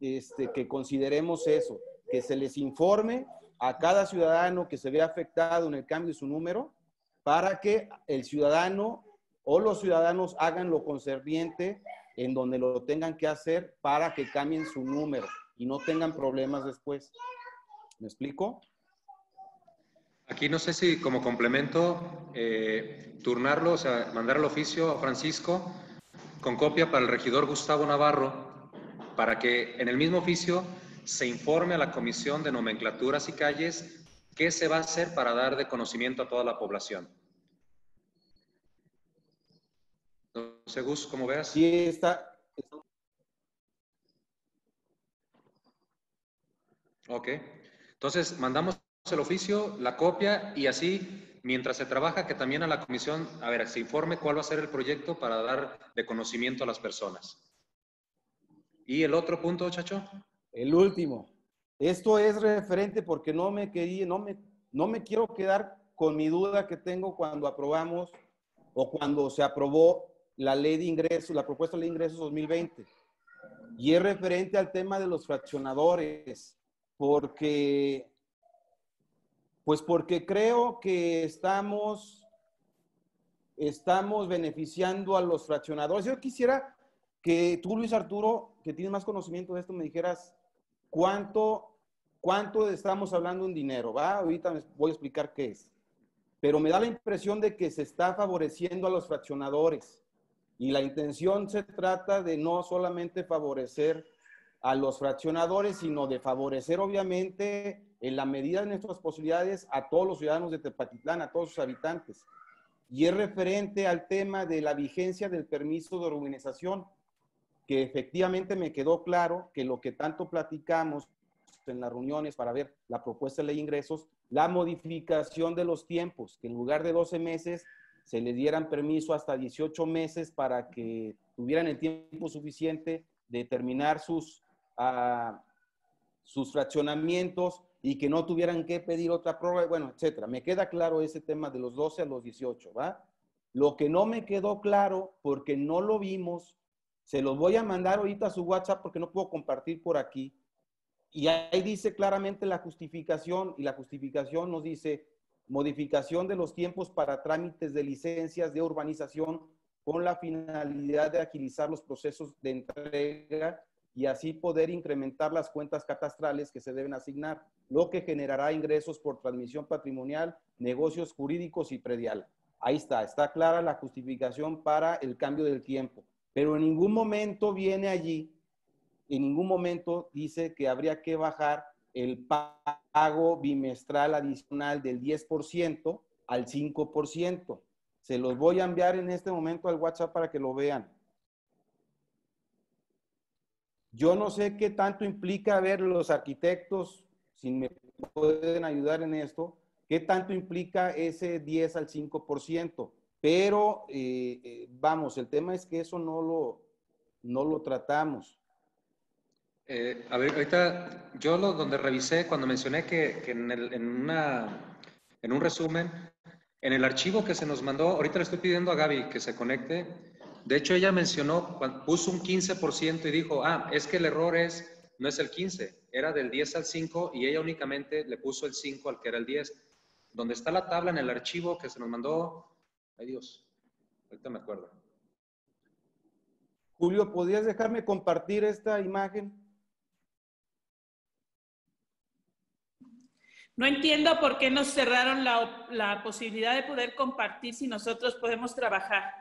este, que consideremos eso, que se les informe a cada ciudadano que se vea afectado en el cambio de su número para que el ciudadano o los ciudadanos hagan lo concerniente en donde lo tengan que hacer para que cambien su número y no tengan problemas después. ¿Me explico? Aquí no sé si como complemento, eh, turnarlo, o sea, mandar el oficio a Francisco con copia para el regidor Gustavo Navarro, para que en el mismo oficio se informe a la Comisión de Nomenclaturas y Calles qué se va a hacer para dar de conocimiento a toda la población. No sé, Gus, ¿cómo veas? Sí, está. Ok. Entonces, mandamos el oficio, la copia y así, mientras se trabaja, que también a la comisión, a ver, se informe cuál va a ser el proyecto para dar de conocimiento a las personas. ¿Y el otro punto, Chacho? El último. Esto es referente porque no me quería, no me, no me quiero quedar con mi duda que tengo cuando aprobamos o cuando se aprobó la ley de ingresos, la propuesta de ley de ingresos 2020. Y es referente al tema de los fraccionadores, porque, pues porque creo que estamos, estamos beneficiando a los fraccionadores. Yo quisiera que tú, Luis Arturo, que tienes más conocimiento de esto, me dijeras cuánto, cuánto estamos hablando en dinero, ¿va? Ahorita voy a explicar qué es. Pero me da la impresión de que se está favoreciendo a los fraccionadores. Y la intención se trata de no solamente favorecer a los fraccionadores, sino de favorecer, obviamente, en la medida de nuestras posibilidades, a todos los ciudadanos de Tepatitlán, a todos sus habitantes. Y es referente al tema de la vigencia del permiso de urbanización que efectivamente me quedó claro que lo que tanto platicamos en las reuniones para ver la propuesta de ley de ingresos, la modificación de los tiempos, que en lugar de 12 meses se le dieran permiso hasta 18 meses para que tuvieran el tiempo suficiente de terminar sus, uh, sus fraccionamientos y que no tuvieran que pedir otra prueba, bueno, etcétera. Me queda claro ese tema de los 12 a los 18, ¿va? Lo que no me quedó claro, porque no lo vimos, se los voy a mandar ahorita a su WhatsApp porque no puedo compartir por aquí. Y ahí dice claramente la justificación y la justificación nos dice modificación de los tiempos para trámites de licencias de urbanización con la finalidad de agilizar los procesos de entrega y así poder incrementar las cuentas catastrales que se deben asignar, lo que generará ingresos por transmisión patrimonial, negocios jurídicos y predial. Ahí está, está clara la justificación para el cambio del tiempo. Pero en ningún momento viene allí, en ningún momento dice que habría que bajar el pago bimestral adicional del 10% al 5%. Se los voy a enviar en este momento al WhatsApp para que lo vean. Yo no sé qué tanto implica ver los arquitectos, si me pueden ayudar en esto, qué tanto implica ese 10 al 5%. Pero, eh, eh, vamos, el tema es que eso no lo, no lo tratamos. Eh, a ver, ahorita yo lo, donde revisé, cuando mencioné que, en, en, una, en un resumen En el archivo que se nos mandó, ahorita le estoy pidiendo a Gaby que se conecte. De hecho, ella mencionó, puso un 15% y dijo, ah, es que el error es, no es el 15, era del 10 al 5 y ella únicamente le puso el 5 al que era el 10. Donde está la tabla en el archivo que se nos mandó, ay Dios, ahorita me acuerdo. Julio, ¿podrías dejarme compartir esta imagen? No entiendo por qué nos cerraron la, la posibilidad de poder compartir si nosotros podemos trabajar.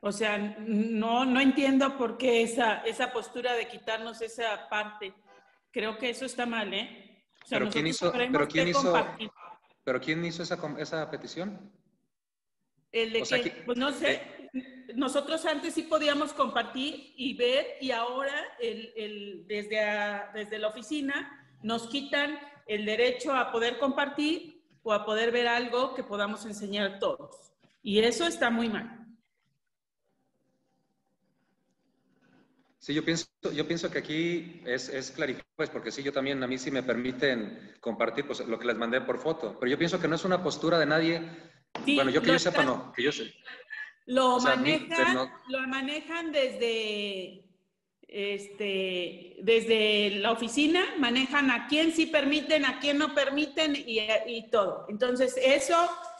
O sea, no, no entiendo por qué esa, esa postura de quitarnos esa parte. Creo que eso está mal, ¿eh? O sea, Pero ¿quién hizo- pero quién hizo-. ¿Pero quién hizo esa, esa petición? El de o sea, que, que- pues no sé, nosotros antes sí podíamos compartir y ver y ahora el, el- desde, a- desde la oficina nos quitan el derecho a poder compartir o a poder ver algo que podamos enseñar todos. Y eso está muy mal. Sí, yo pienso, yo pienso que aquí es, es clarificar, pues, porque sí, yo también, a mí sí me permiten compartir pues, lo que les mandé por foto, pero yo pienso que no es una postura de nadie, Sí, bueno, yo que yo sepa, no, que yo sé. Lo O sea, ni- manejan, no- lo manejan desde, este, desde la oficina, manejan a quién sí permiten, a quién no permiten y, y todo. Entonces, eso,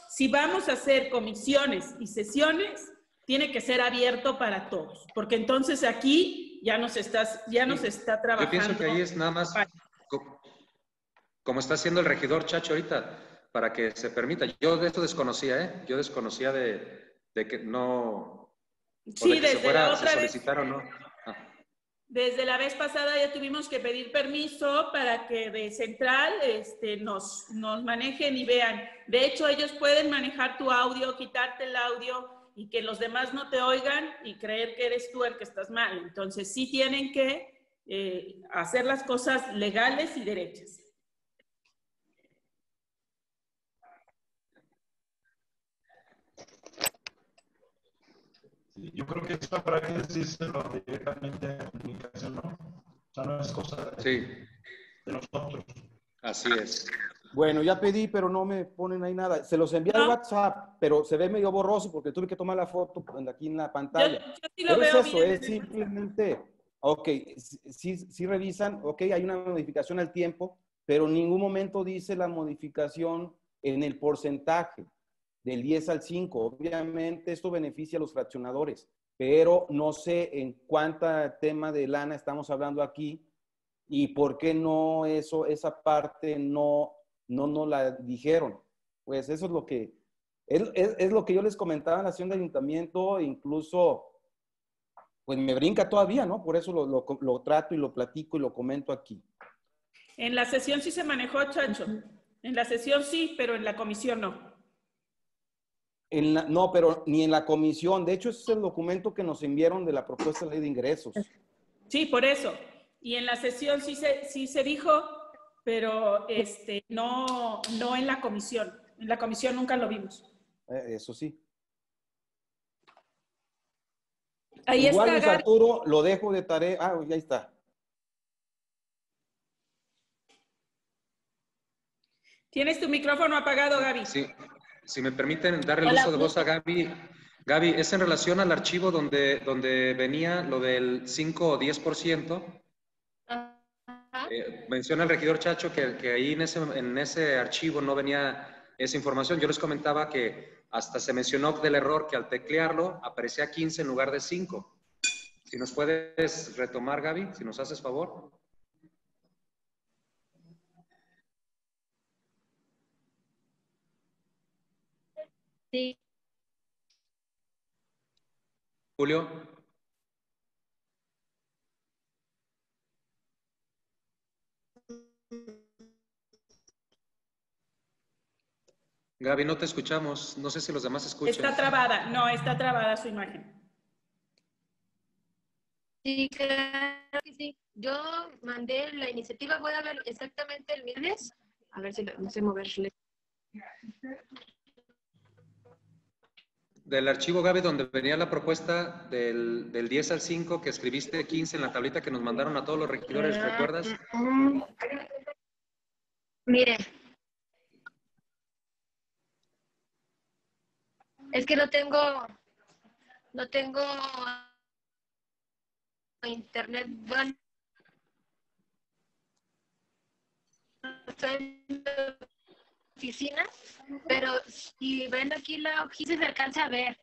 si vamos a hacer comisiones y sesiones, tiene que ser abierto para todos, porque entonces aquí ya nos, estás, ya nos está Yo trabajando. pienso que ahí es nada más, co- como está haciendo el regidor Chacho ahorita, para que se permita. Yo de esto desconocía, ¿eh? Yo desconocía de, de que no, Sí, de que se desde fuera, la se otra vez. solicitara o no. Ah. Desde la vez pasada ya tuvimos que pedir permiso para que de central este, nos, nos manejen y vean. De hecho, ellos pueden manejar tu audio, quitarte el audio y que los demás no te oigan y creer que eres tú el que estás mal. Entonces, sí tienen que eh, hacer las cosas legales y derechas. Yo creo que esto habrá que decírselo directamente a comunicación, ¿no? O sea, no es cosa de, Sí, de nosotros. así es. Bueno, ya pedí, pero no me ponen ahí nada. Se los envié al No. WhatsApp, pero se ve medio borroso porque tuve que tomar la foto en- aquí en la pantalla. yo sí lo Pero es eso, bien. es simplemente, ok, sí, sí revisan, ok, hay una modificación al tiempo, pero en ningún momento dice la modificación en el porcentaje del 10 al 5. Obviamente esto beneficia a los fraccionadores, pero no sé en cuánta tema de lana estamos hablando aquí y por qué no eso, esa parte no, no nos la dijeron. Pues eso es lo que, es, es- es lo que yo les comentaba en la sesión de ayuntamiento, incluso pues me brinca todavía, ¿no? Por eso lo, lo- lo trato y lo platico y lo comento aquí. En la sesión sí se manejó, Chacho. En la sesión sí, pero en la comisión no. En la- no, pero ni en la comisión. De hecho, ese es el documento que nos enviaron de la propuesta de ley de ingresos. Sí, por eso. Y en la sesión sí se, sí se dijo, pero este, no, no en la comisión. En la comisión nunca lo vimos. Eh, eso sí. Ahí Igual, está Luis. Arturo, lo dejo de tarea. Ah, ya está. Tienes tu micrófono apagado, Gaby. Sí, si me permiten darle el uso de voz a. Gaby. Gaby, es en relación al archivo donde, donde venía lo del 5 o 10%. Eh, menciona el regidor Chacho que, que ahí en ese, en ese archivo no venía esa información. Yo les comentaba que hasta se mencionó del error que al teclearlo aparecía 15 en lugar de 5. Si nos puedes retomar, Gaby, si nos haces favor. Sí. Julio. Gaby, no te escuchamos. No sé si los demás escuchan. Está trabada. No, está trabada su imagen. Sí, claro que sí. Yo mandé la iniciativa, voy a ver exactamente el viernes. A ver si lo, no sé moverle. Del archivo, Gaby, donde venía la propuesta del, del 10 al 5, que escribiste 15 en la tablita que nos mandaron a todos los regidores, ¿recuerdas? Mm, Mire. Es que no tengo, no tengo internet. Bueno, estoy en la oficina, pero si ven aquí la hojita se alcanza a ver.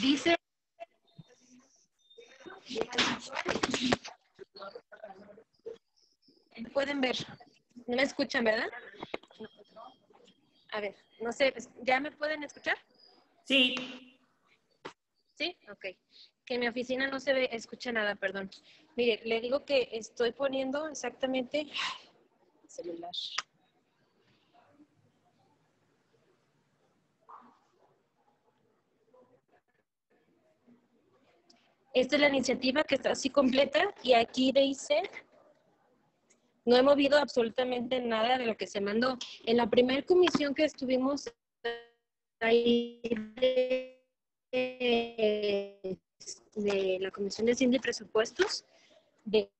Dice Pueden ver. No me escuchan, ¿verdad? A ver, no sé, ¿ya me pueden escuchar? Sí. Sí, ok. Que mi oficina no se ve, escucha nada, perdón. Mire, le digo que estoy poniendo exactamente celular. Esta es la iniciativa que está así completa y aquí dice, no he movido absolutamente nada de lo que se mandó. En la primera comisión que estuvimos de, de la Comisión de Hacienda y Presupuestos, de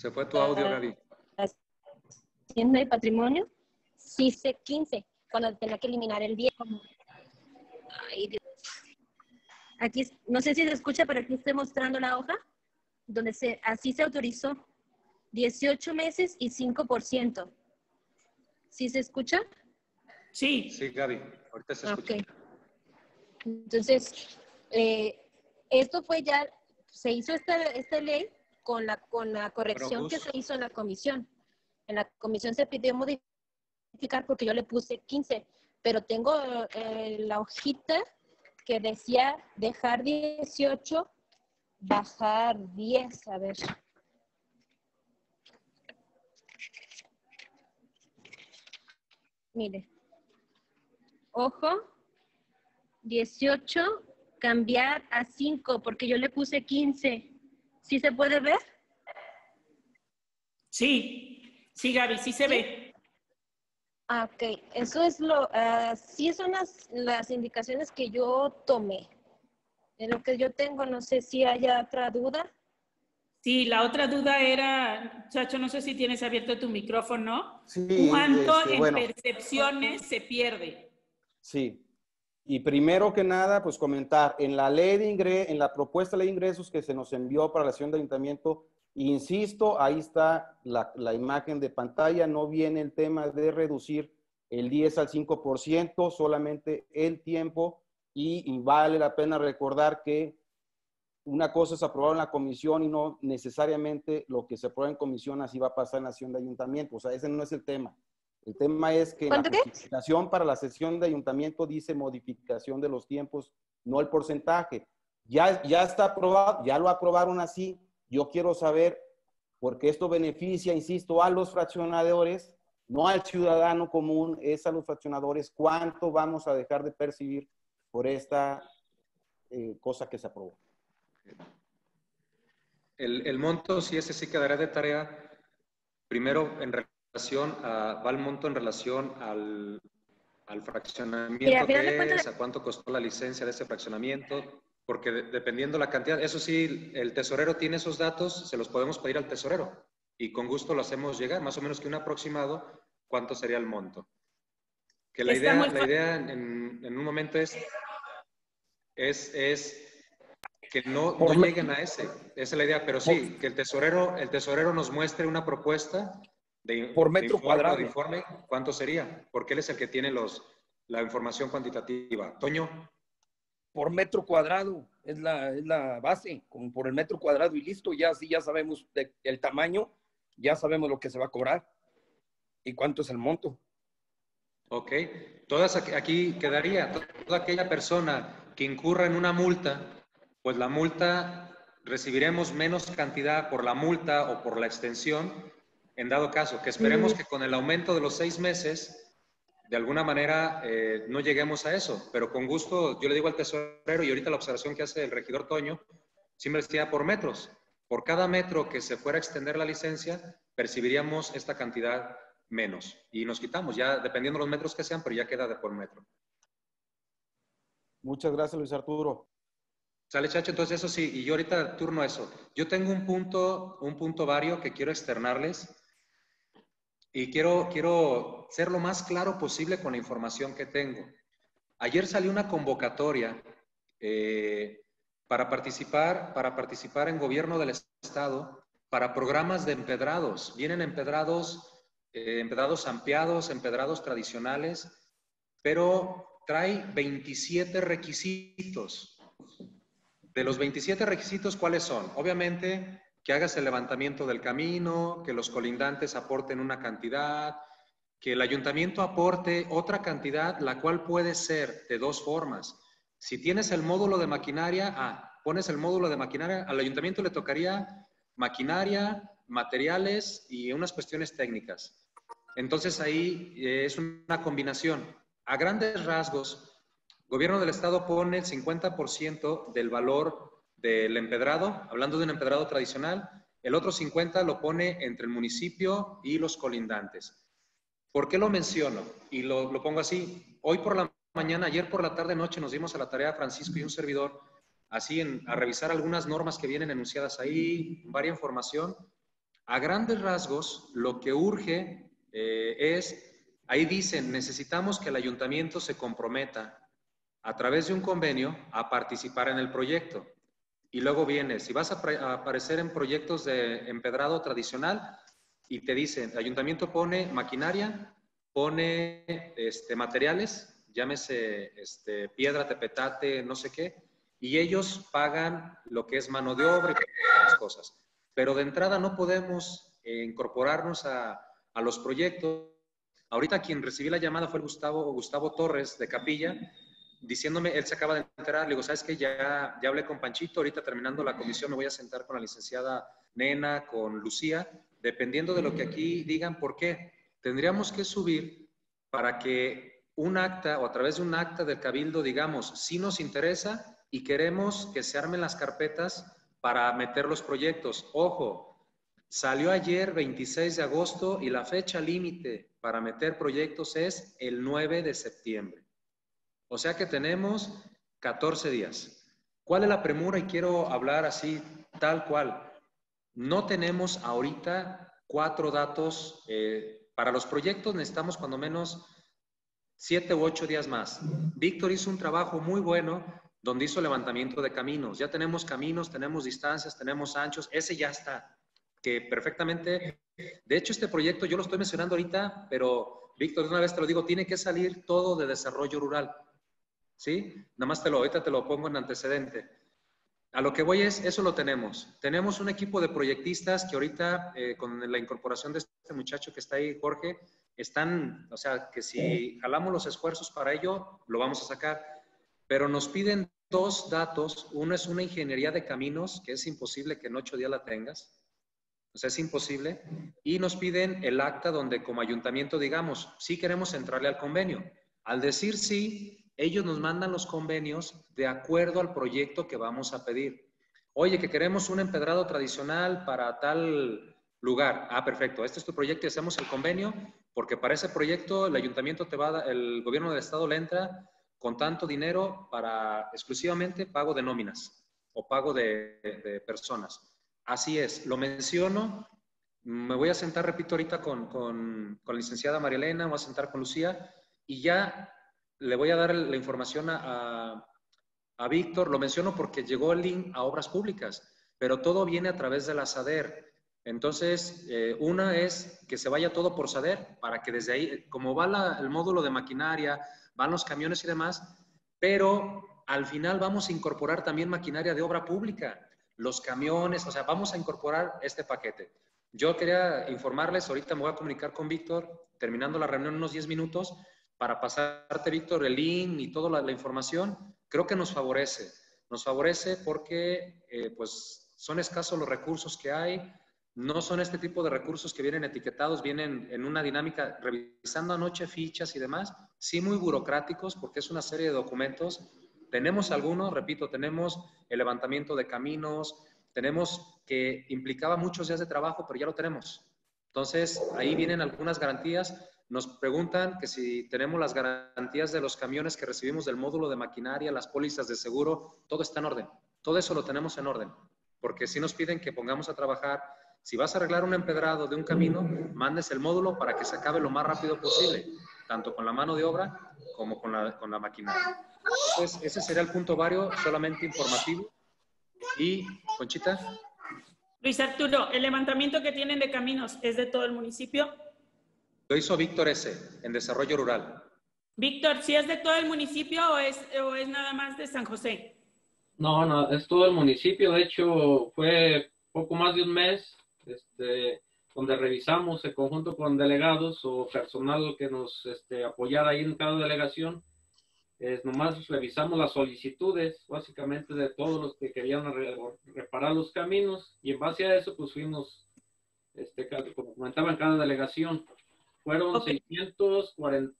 Se fue tu audio, Gaby. Hacienda y Patrimonio, sé 15 cuando tenía que eliminar el 10. Ay, Dios. Aquí, no sé si se escucha, pero aquí estoy mostrando la hoja, donde se, así se autorizó 18 meses y 5%. ¿Sí se escucha? Sí. Sí, Gaby, ahorita se escucha. Ok. Entonces, eh, esto fue ya, se hizo esta, esta ley con la, con la corrección que se hizo en la comisión. En la comisión se pidió modificar porque yo le puse 15, pero tengo eh, la hojita que decía dejar 18, bajar 10, a ver. Mire, ojo, 18, cambiar a 5, porque yo le puse 15. ¿Sí se puede ver? Sí, sí, Gaby, sí se ve. Ah, ok, eso es lo, uh, sí son las, las indicaciones que yo tomé. En lo que yo tengo, no sé si haya otra duda. Sí, la otra duda era, Chacho, no sé si tienes abierto tu micrófono. Sí, ¿Cuánto este, en bueno. percepciones se pierde? Sí. Y primero que nada, pues comentar, en la ley de ingresos, en la propuesta de ley de ingresos que se nos envió para la sesión de ayuntamiento, insisto, ahí está la, la imagen de pantalla, no viene el tema de reducir el 10 al 5%, solamente el tiempo, y, y vale la pena recordar que una cosa es aprobar en la comisión y no necesariamente lo que se aprueba en comisión así va a pasar en la sesión de ayuntamiento. O sea, ese no es el tema. El tema es que la ¿Cuánto qué? justificación para la sesión de ayuntamiento dice modificación de los tiempos, no el porcentaje. Ya, ya está aprobado, ya lo aprobaron así. Yo quiero saber, porque esto beneficia, insisto, a los fraccionadores, no al ciudadano común, es a los fraccionadores, cuánto vamos a dejar de percibir por esta eh, cosa que se aprobó. El, el monto, sí, ese sí quedará de tarea. Primero, en relación a, va el monto en relación al, al fraccionamiento Mira, de que es, a cuánto costó la licencia de ese fraccionamiento, porque de- dependiendo la cantidad, eso sí, el tesorero tiene esos datos, se los podemos pedir al tesorero y con gusto lo hacemos llegar, más o menos que un aproximado, cuánto sería el monto. Que la Está idea, muy la idea en, en un momento es, es, es que no, no lleguen a ese. Esa es la idea, pero sí, que el tesorero, el tesorero nos muestre una propuesta de, Por de metro informe, cuadrado. de informe, ¿cuánto sería? Porque él es el que tiene los, la información cuantitativa. Toño, por metro cuadrado, es la, es la base, como por el metro cuadrado y listo, ya así ya sabemos de- el tamaño, ya sabemos lo que se va a cobrar y cuánto es el monto. ok. Todas aquí, aquí quedaría, to- toda aquella persona que incurra en una multa, pues la multa, recibiremos menos cantidad por la multa o por la extensión, en dado caso, que esperemos que con el aumento de los seis meses, de alguna manera eh, no lleguemos a eso, pero con gusto yo le digo al tesorero y ahorita la observación que hace el regidor Toño, siempre decía por metros. Por cada metro que se fuera a extender la licencia, percibiríamos esta cantidad menos y nos quitamos, ya dependiendo de los metros que sean, pero ya queda de por metro. Muchas gracias, Luis Arturo. Sale, Chacho, entonces eso sí, y yo ahorita turno eso. Yo tengo un punto, un punto vario que quiero externarles. y quiero, quiero ser lo más claro posible con la información que tengo. Ayer salió una convocatoria eh, para, participar, para participar en gobierno del Estado para programas de empedrados. Vienen empedrados, eh, empedrados ampliados, empedrados tradicionales, pero trae 27 requisitos. De los 27 requisitos, ¿cuáles son? Obviamente, que hagas el levantamiento del camino, que los colindantes aporten una cantidad, que el ayuntamiento aporte otra cantidad, la cual puede ser de dos formas. Si tienes el módulo de maquinaria, ah, pones el módulo de maquinaria, al ayuntamiento le tocaría maquinaria, materiales y unas cuestiones técnicas. Entonces ahí eh, es una combinación. A grandes rasgos, gobierno del estado pone el 50% del valor del empedrado, hablando de un empedrado tradicional, el otro 50 lo pone entre el municipio y los colindantes. ¿Por qué lo menciono? Y lo, lo pongo así. Hoy por la mañana, ayer por la tarde, noche, nos dimos a la tarea Francisco y un servidor, así en, a revisar algunas normas que vienen enunciadas ahí, varia información. A grandes rasgos, lo que urge eh, es, ahí dicen, necesitamos que el ayuntamiento se comprometa a través de un convenio a participar en el proyecto. Y luego viene, si vas a, aparecer en proyectos de empedrado tradicional y te dicen, el ayuntamiento pone maquinaria, pone este, materiales, llámese este, piedra, tepetate, no sé qué, y ellos pagan lo que es mano de obra y las cosas. Pero de entrada no podemos eh, incorporarnos a, a, los proyectos. Ahorita quien recibí la llamada fue Gustavo, Gustavo Torres de Capilla, diciéndome, él se acaba de enterar, le digo, ¿sabes qué? Ya, ya hablé con Panchito, ahorita terminando la comisión me voy a sentar con la licenciada Nena, con Lucía, dependiendo de lo que aquí digan, ¿por qué? Tendríamos que subir para que un acta o a través de un acta del cabildo digamos, si nos interesa y queremos que se armen las carpetas para meter los proyectos. Ojo, salió ayer 26 de agosto y la fecha límite para meter proyectos es el 9 de septiembre. O sea que tenemos 14 días. ¿Cuál es la premura? Y quiero hablar así, tal cual. No tenemos ahorita cuatro datos. Eh, para los proyectos necesitamos cuando menos siete u ocho días más. Víctor hizo un trabajo muy bueno donde hizo levantamiento de caminos. Ya tenemos caminos, tenemos distancias, tenemos anchos. Ese ya está. Que perfectamente. De hecho, este proyecto yo lo estoy mencionando ahorita, pero Víctor, una vez te lo digo, tiene que salir todo de desarrollo rural. ¿Sí? Nada más te lo, ahorita te lo pongo en antecedente. A lo que voy es, eso lo tenemos. Tenemos un equipo de proyectistas que ahorita, eh, con la incorporación de este muchacho que está ahí, Jorge, están, o sea, que si jalamos los esfuerzos para ello, lo vamos a sacar. Pero nos piden dos datos. Uno es una ingeniería de caminos, que es imposible que en ocho días la tengas. O sea, es imposible. Y nos piden el acta donde como ayuntamiento digamos, sí queremos entrarle al convenio. Al decir sí, ellos nos mandan los convenios de acuerdo al proyecto que vamos a pedir. Oye, que queremos un empedrado tradicional para tal lugar. Ah, perfecto. Este es tu proyecto y hacemos el convenio porque para ese proyecto el ayuntamiento te va a, el gobierno del estado le entra con tanto dinero para exclusivamente pago de nóminas o pago de, personas. Así es, lo menciono. Me voy a sentar, repito, ahorita con, con, con la licenciada María Elena, voy a sentar con Lucía y ya le voy a dar la información a, a, Víctor, lo menciono porque llegó el link a obras públicas, pero todo viene a través de la SADER. Entonces, eh, una es que se vaya todo por SADER, para que desde ahí, como va el módulo de maquinaria, van los camiones y demás, pero al final vamos a incorporar también maquinaria de obra pública, los camiones, o sea, vamos a incorporar este paquete. Yo quería informarles, ahorita me voy a comunicar con Víctor, terminando la reunión en unos 10 minutos, para pasarte, Víctor, el link y toda la, información, creo que nos favorece. Nos favorece porque eh, pues son escasos los recursos que hay, no son este tipo de recursos que vienen etiquetados, vienen en una dinámica, revisando anoche fichas y demás, sí muy burocráticos porque es una serie de documentos. Tenemos algunos, repito, tenemos el levantamiento de caminos, tenemos que implicaba muchos días de trabajo, pero ya lo tenemos. Entonces, ahí vienen algunas garantías nos preguntan que si tenemos las garantías de los camiones que recibimos del módulo de maquinaria, las pólizas de seguro, todo está en orden. Todo eso lo tenemos en orden, porque si nos piden que pongamos a trabajar Si vas a arreglar un empedrado de un camino, mandes el módulo para que se acabe lo más rápido posible, tanto con la mano de obra como con la, con la maquinaria. Entonces, ese sería el punto vario, solamente informativo. Y, Conchita. Luis Arturo, ¿el levantamiento que tienen de caminos es de todo el municipio? Lo hizo Víctor S. en Desarrollo Rural. Víctor, ¿si es de todo el municipio o es, o es nada más de San José? No, no, es todo el municipio. De hecho, fue poco más de un mes este, donde revisamos en conjunto con delegados o personal que nos este, apoyara ahí en cada delegación. Es, nomás revisamos las solicitudes, básicamente, de todos los que querían reparar los caminos y en base a eso, pues fuimos, este, como comentaba en cada delegación, fueron 640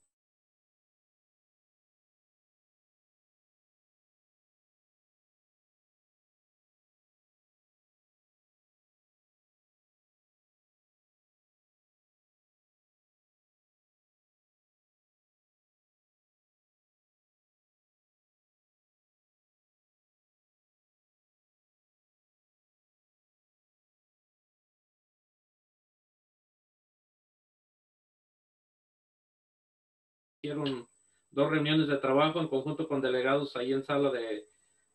hicieron dos reuniones de trabajo en conjunto con delegados ahí en sala de,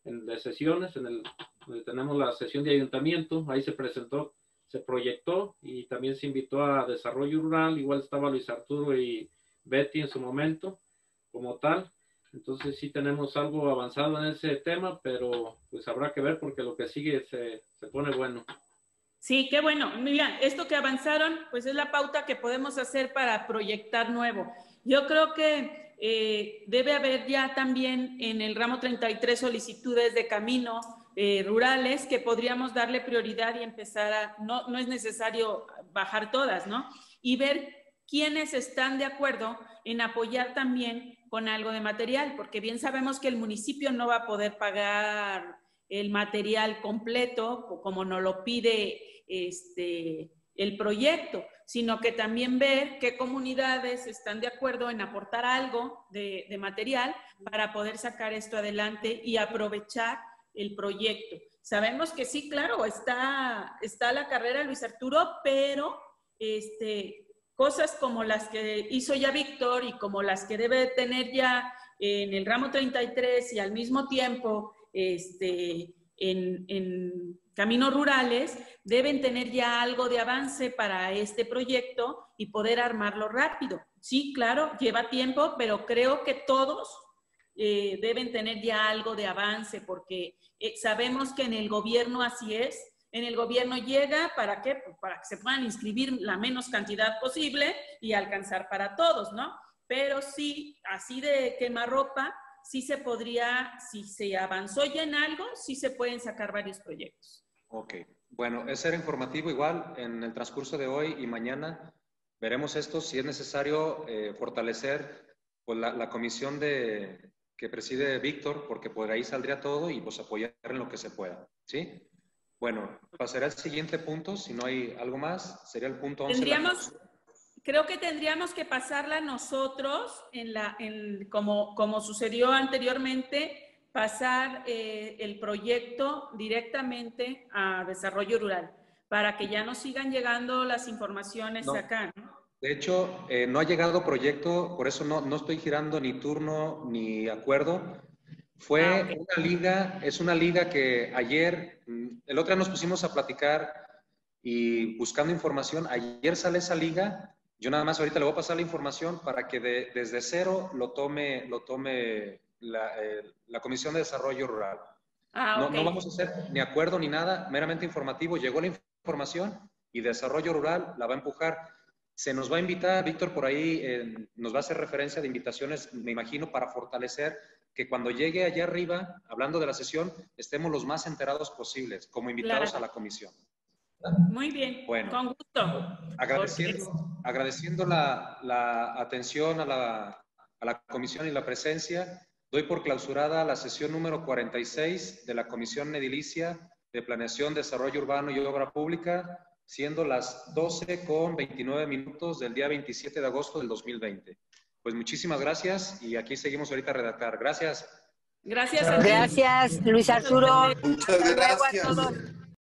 de sesiones, en el, donde tenemos la sesión de ayuntamiento, ahí se presentó, se proyectó y también se invitó a desarrollo rural, igual estaba Luis Arturo y Betty en su momento como tal. Entonces sí tenemos algo avanzado en ese tema, pero pues habrá que ver porque lo que sigue se, se pone bueno. Sí, qué bueno. Mira, esto que avanzaron, pues es la pauta que podemos hacer para proyectar nuevo. Yo creo que eh, debe haber ya también en el ramo 33 solicitudes de camino eh, rurales que podríamos darle prioridad y empezar a, no, no es necesario bajar todas, ¿no? Y ver quiénes están de acuerdo en apoyar también con algo de material, porque bien sabemos que el municipio no va a poder pagar el material completo como nos lo pide este, el proyecto sino que también ver qué comunidades están de acuerdo en aportar algo de, material para poder sacar esto adelante y aprovechar el proyecto. Sabemos que sí, claro, está, está la carrera Luis Arturo, pero este, cosas como las que hizo ya Víctor y como las que debe tener ya en el ramo 33 y al mismo tiempo este, en, en caminos rurales, deben tener ya algo de avance para este proyecto y poder armarlo rápido. Sí, claro, lleva tiempo, pero creo que todos eh, deben tener ya algo de avance porque eh, sabemos que en el gobierno así es. En el gobierno llega para qué? Pues para que se puedan inscribir la menos cantidad posible y alcanzar para todos, ¿no? Pero sí, así de quemarropa, sí se podría, si se avanzó ya en algo, sí se pueden sacar varios proyectos. Ok. Bueno, ese era informativo igual. En el transcurso de hoy y mañana veremos esto, si es necesario eh, fortalecer pues, la, comisión de, que preside Víctor, porque por ahí saldría todo y pues apoyar en lo que se pueda. ¿Sí? Bueno, pasaré al siguiente punto. Si no hay algo más, sería el punto 11. Tendríamos, creo que tendríamos que pasarla nosotros, en la, en, como, como sucedió anteriormente, pasar eh, el proyecto directamente a desarrollo rural para que ya no sigan llegando las informaciones acá. De hecho, eh, no ha llegado proyecto, por eso no, no, estoy girando ni turno ni acuerdo. Fue ah, una liga, es una liga que ayer, mm, el otro día nos pusimos a platicar y buscando información. Ayer sale esa liga. Yo nada más ahorita le voy a pasar la información para que desde cero lo tome, lo tome eh, la, Comisión de Desarrollo Rural. Ah, no, no, vamos a hacer ni acuerdo ni nada, meramente informativo. Llegó la información y Desarrollo Rural la va a empujar. Se nos va a invitar, Víctor por ahí eh, nos va a hacer referencia de invitaciones, me imagino, para fortalecer que cuando llegue allá arriba, hablando de la sesión, estemos los más enterados posibles como invitados a la comisión. Muy bien, bueno, con gusto. Agradeciendo, agradeciendo la, la atención a la, a la comisión y la presencia, Doy por clausurada la sesión número 46 de la Comisión Edilicia de Planeación, Desarrollo Urbano y Obra Pública, siendo las 12 con 29 minutos del día 27 de agosto del 2020. Pues muchísimas gracias y aquí seguimos ahorita a redactar. Gracias. Gracias. Gracias, Luis Arturo. Muchas gracias.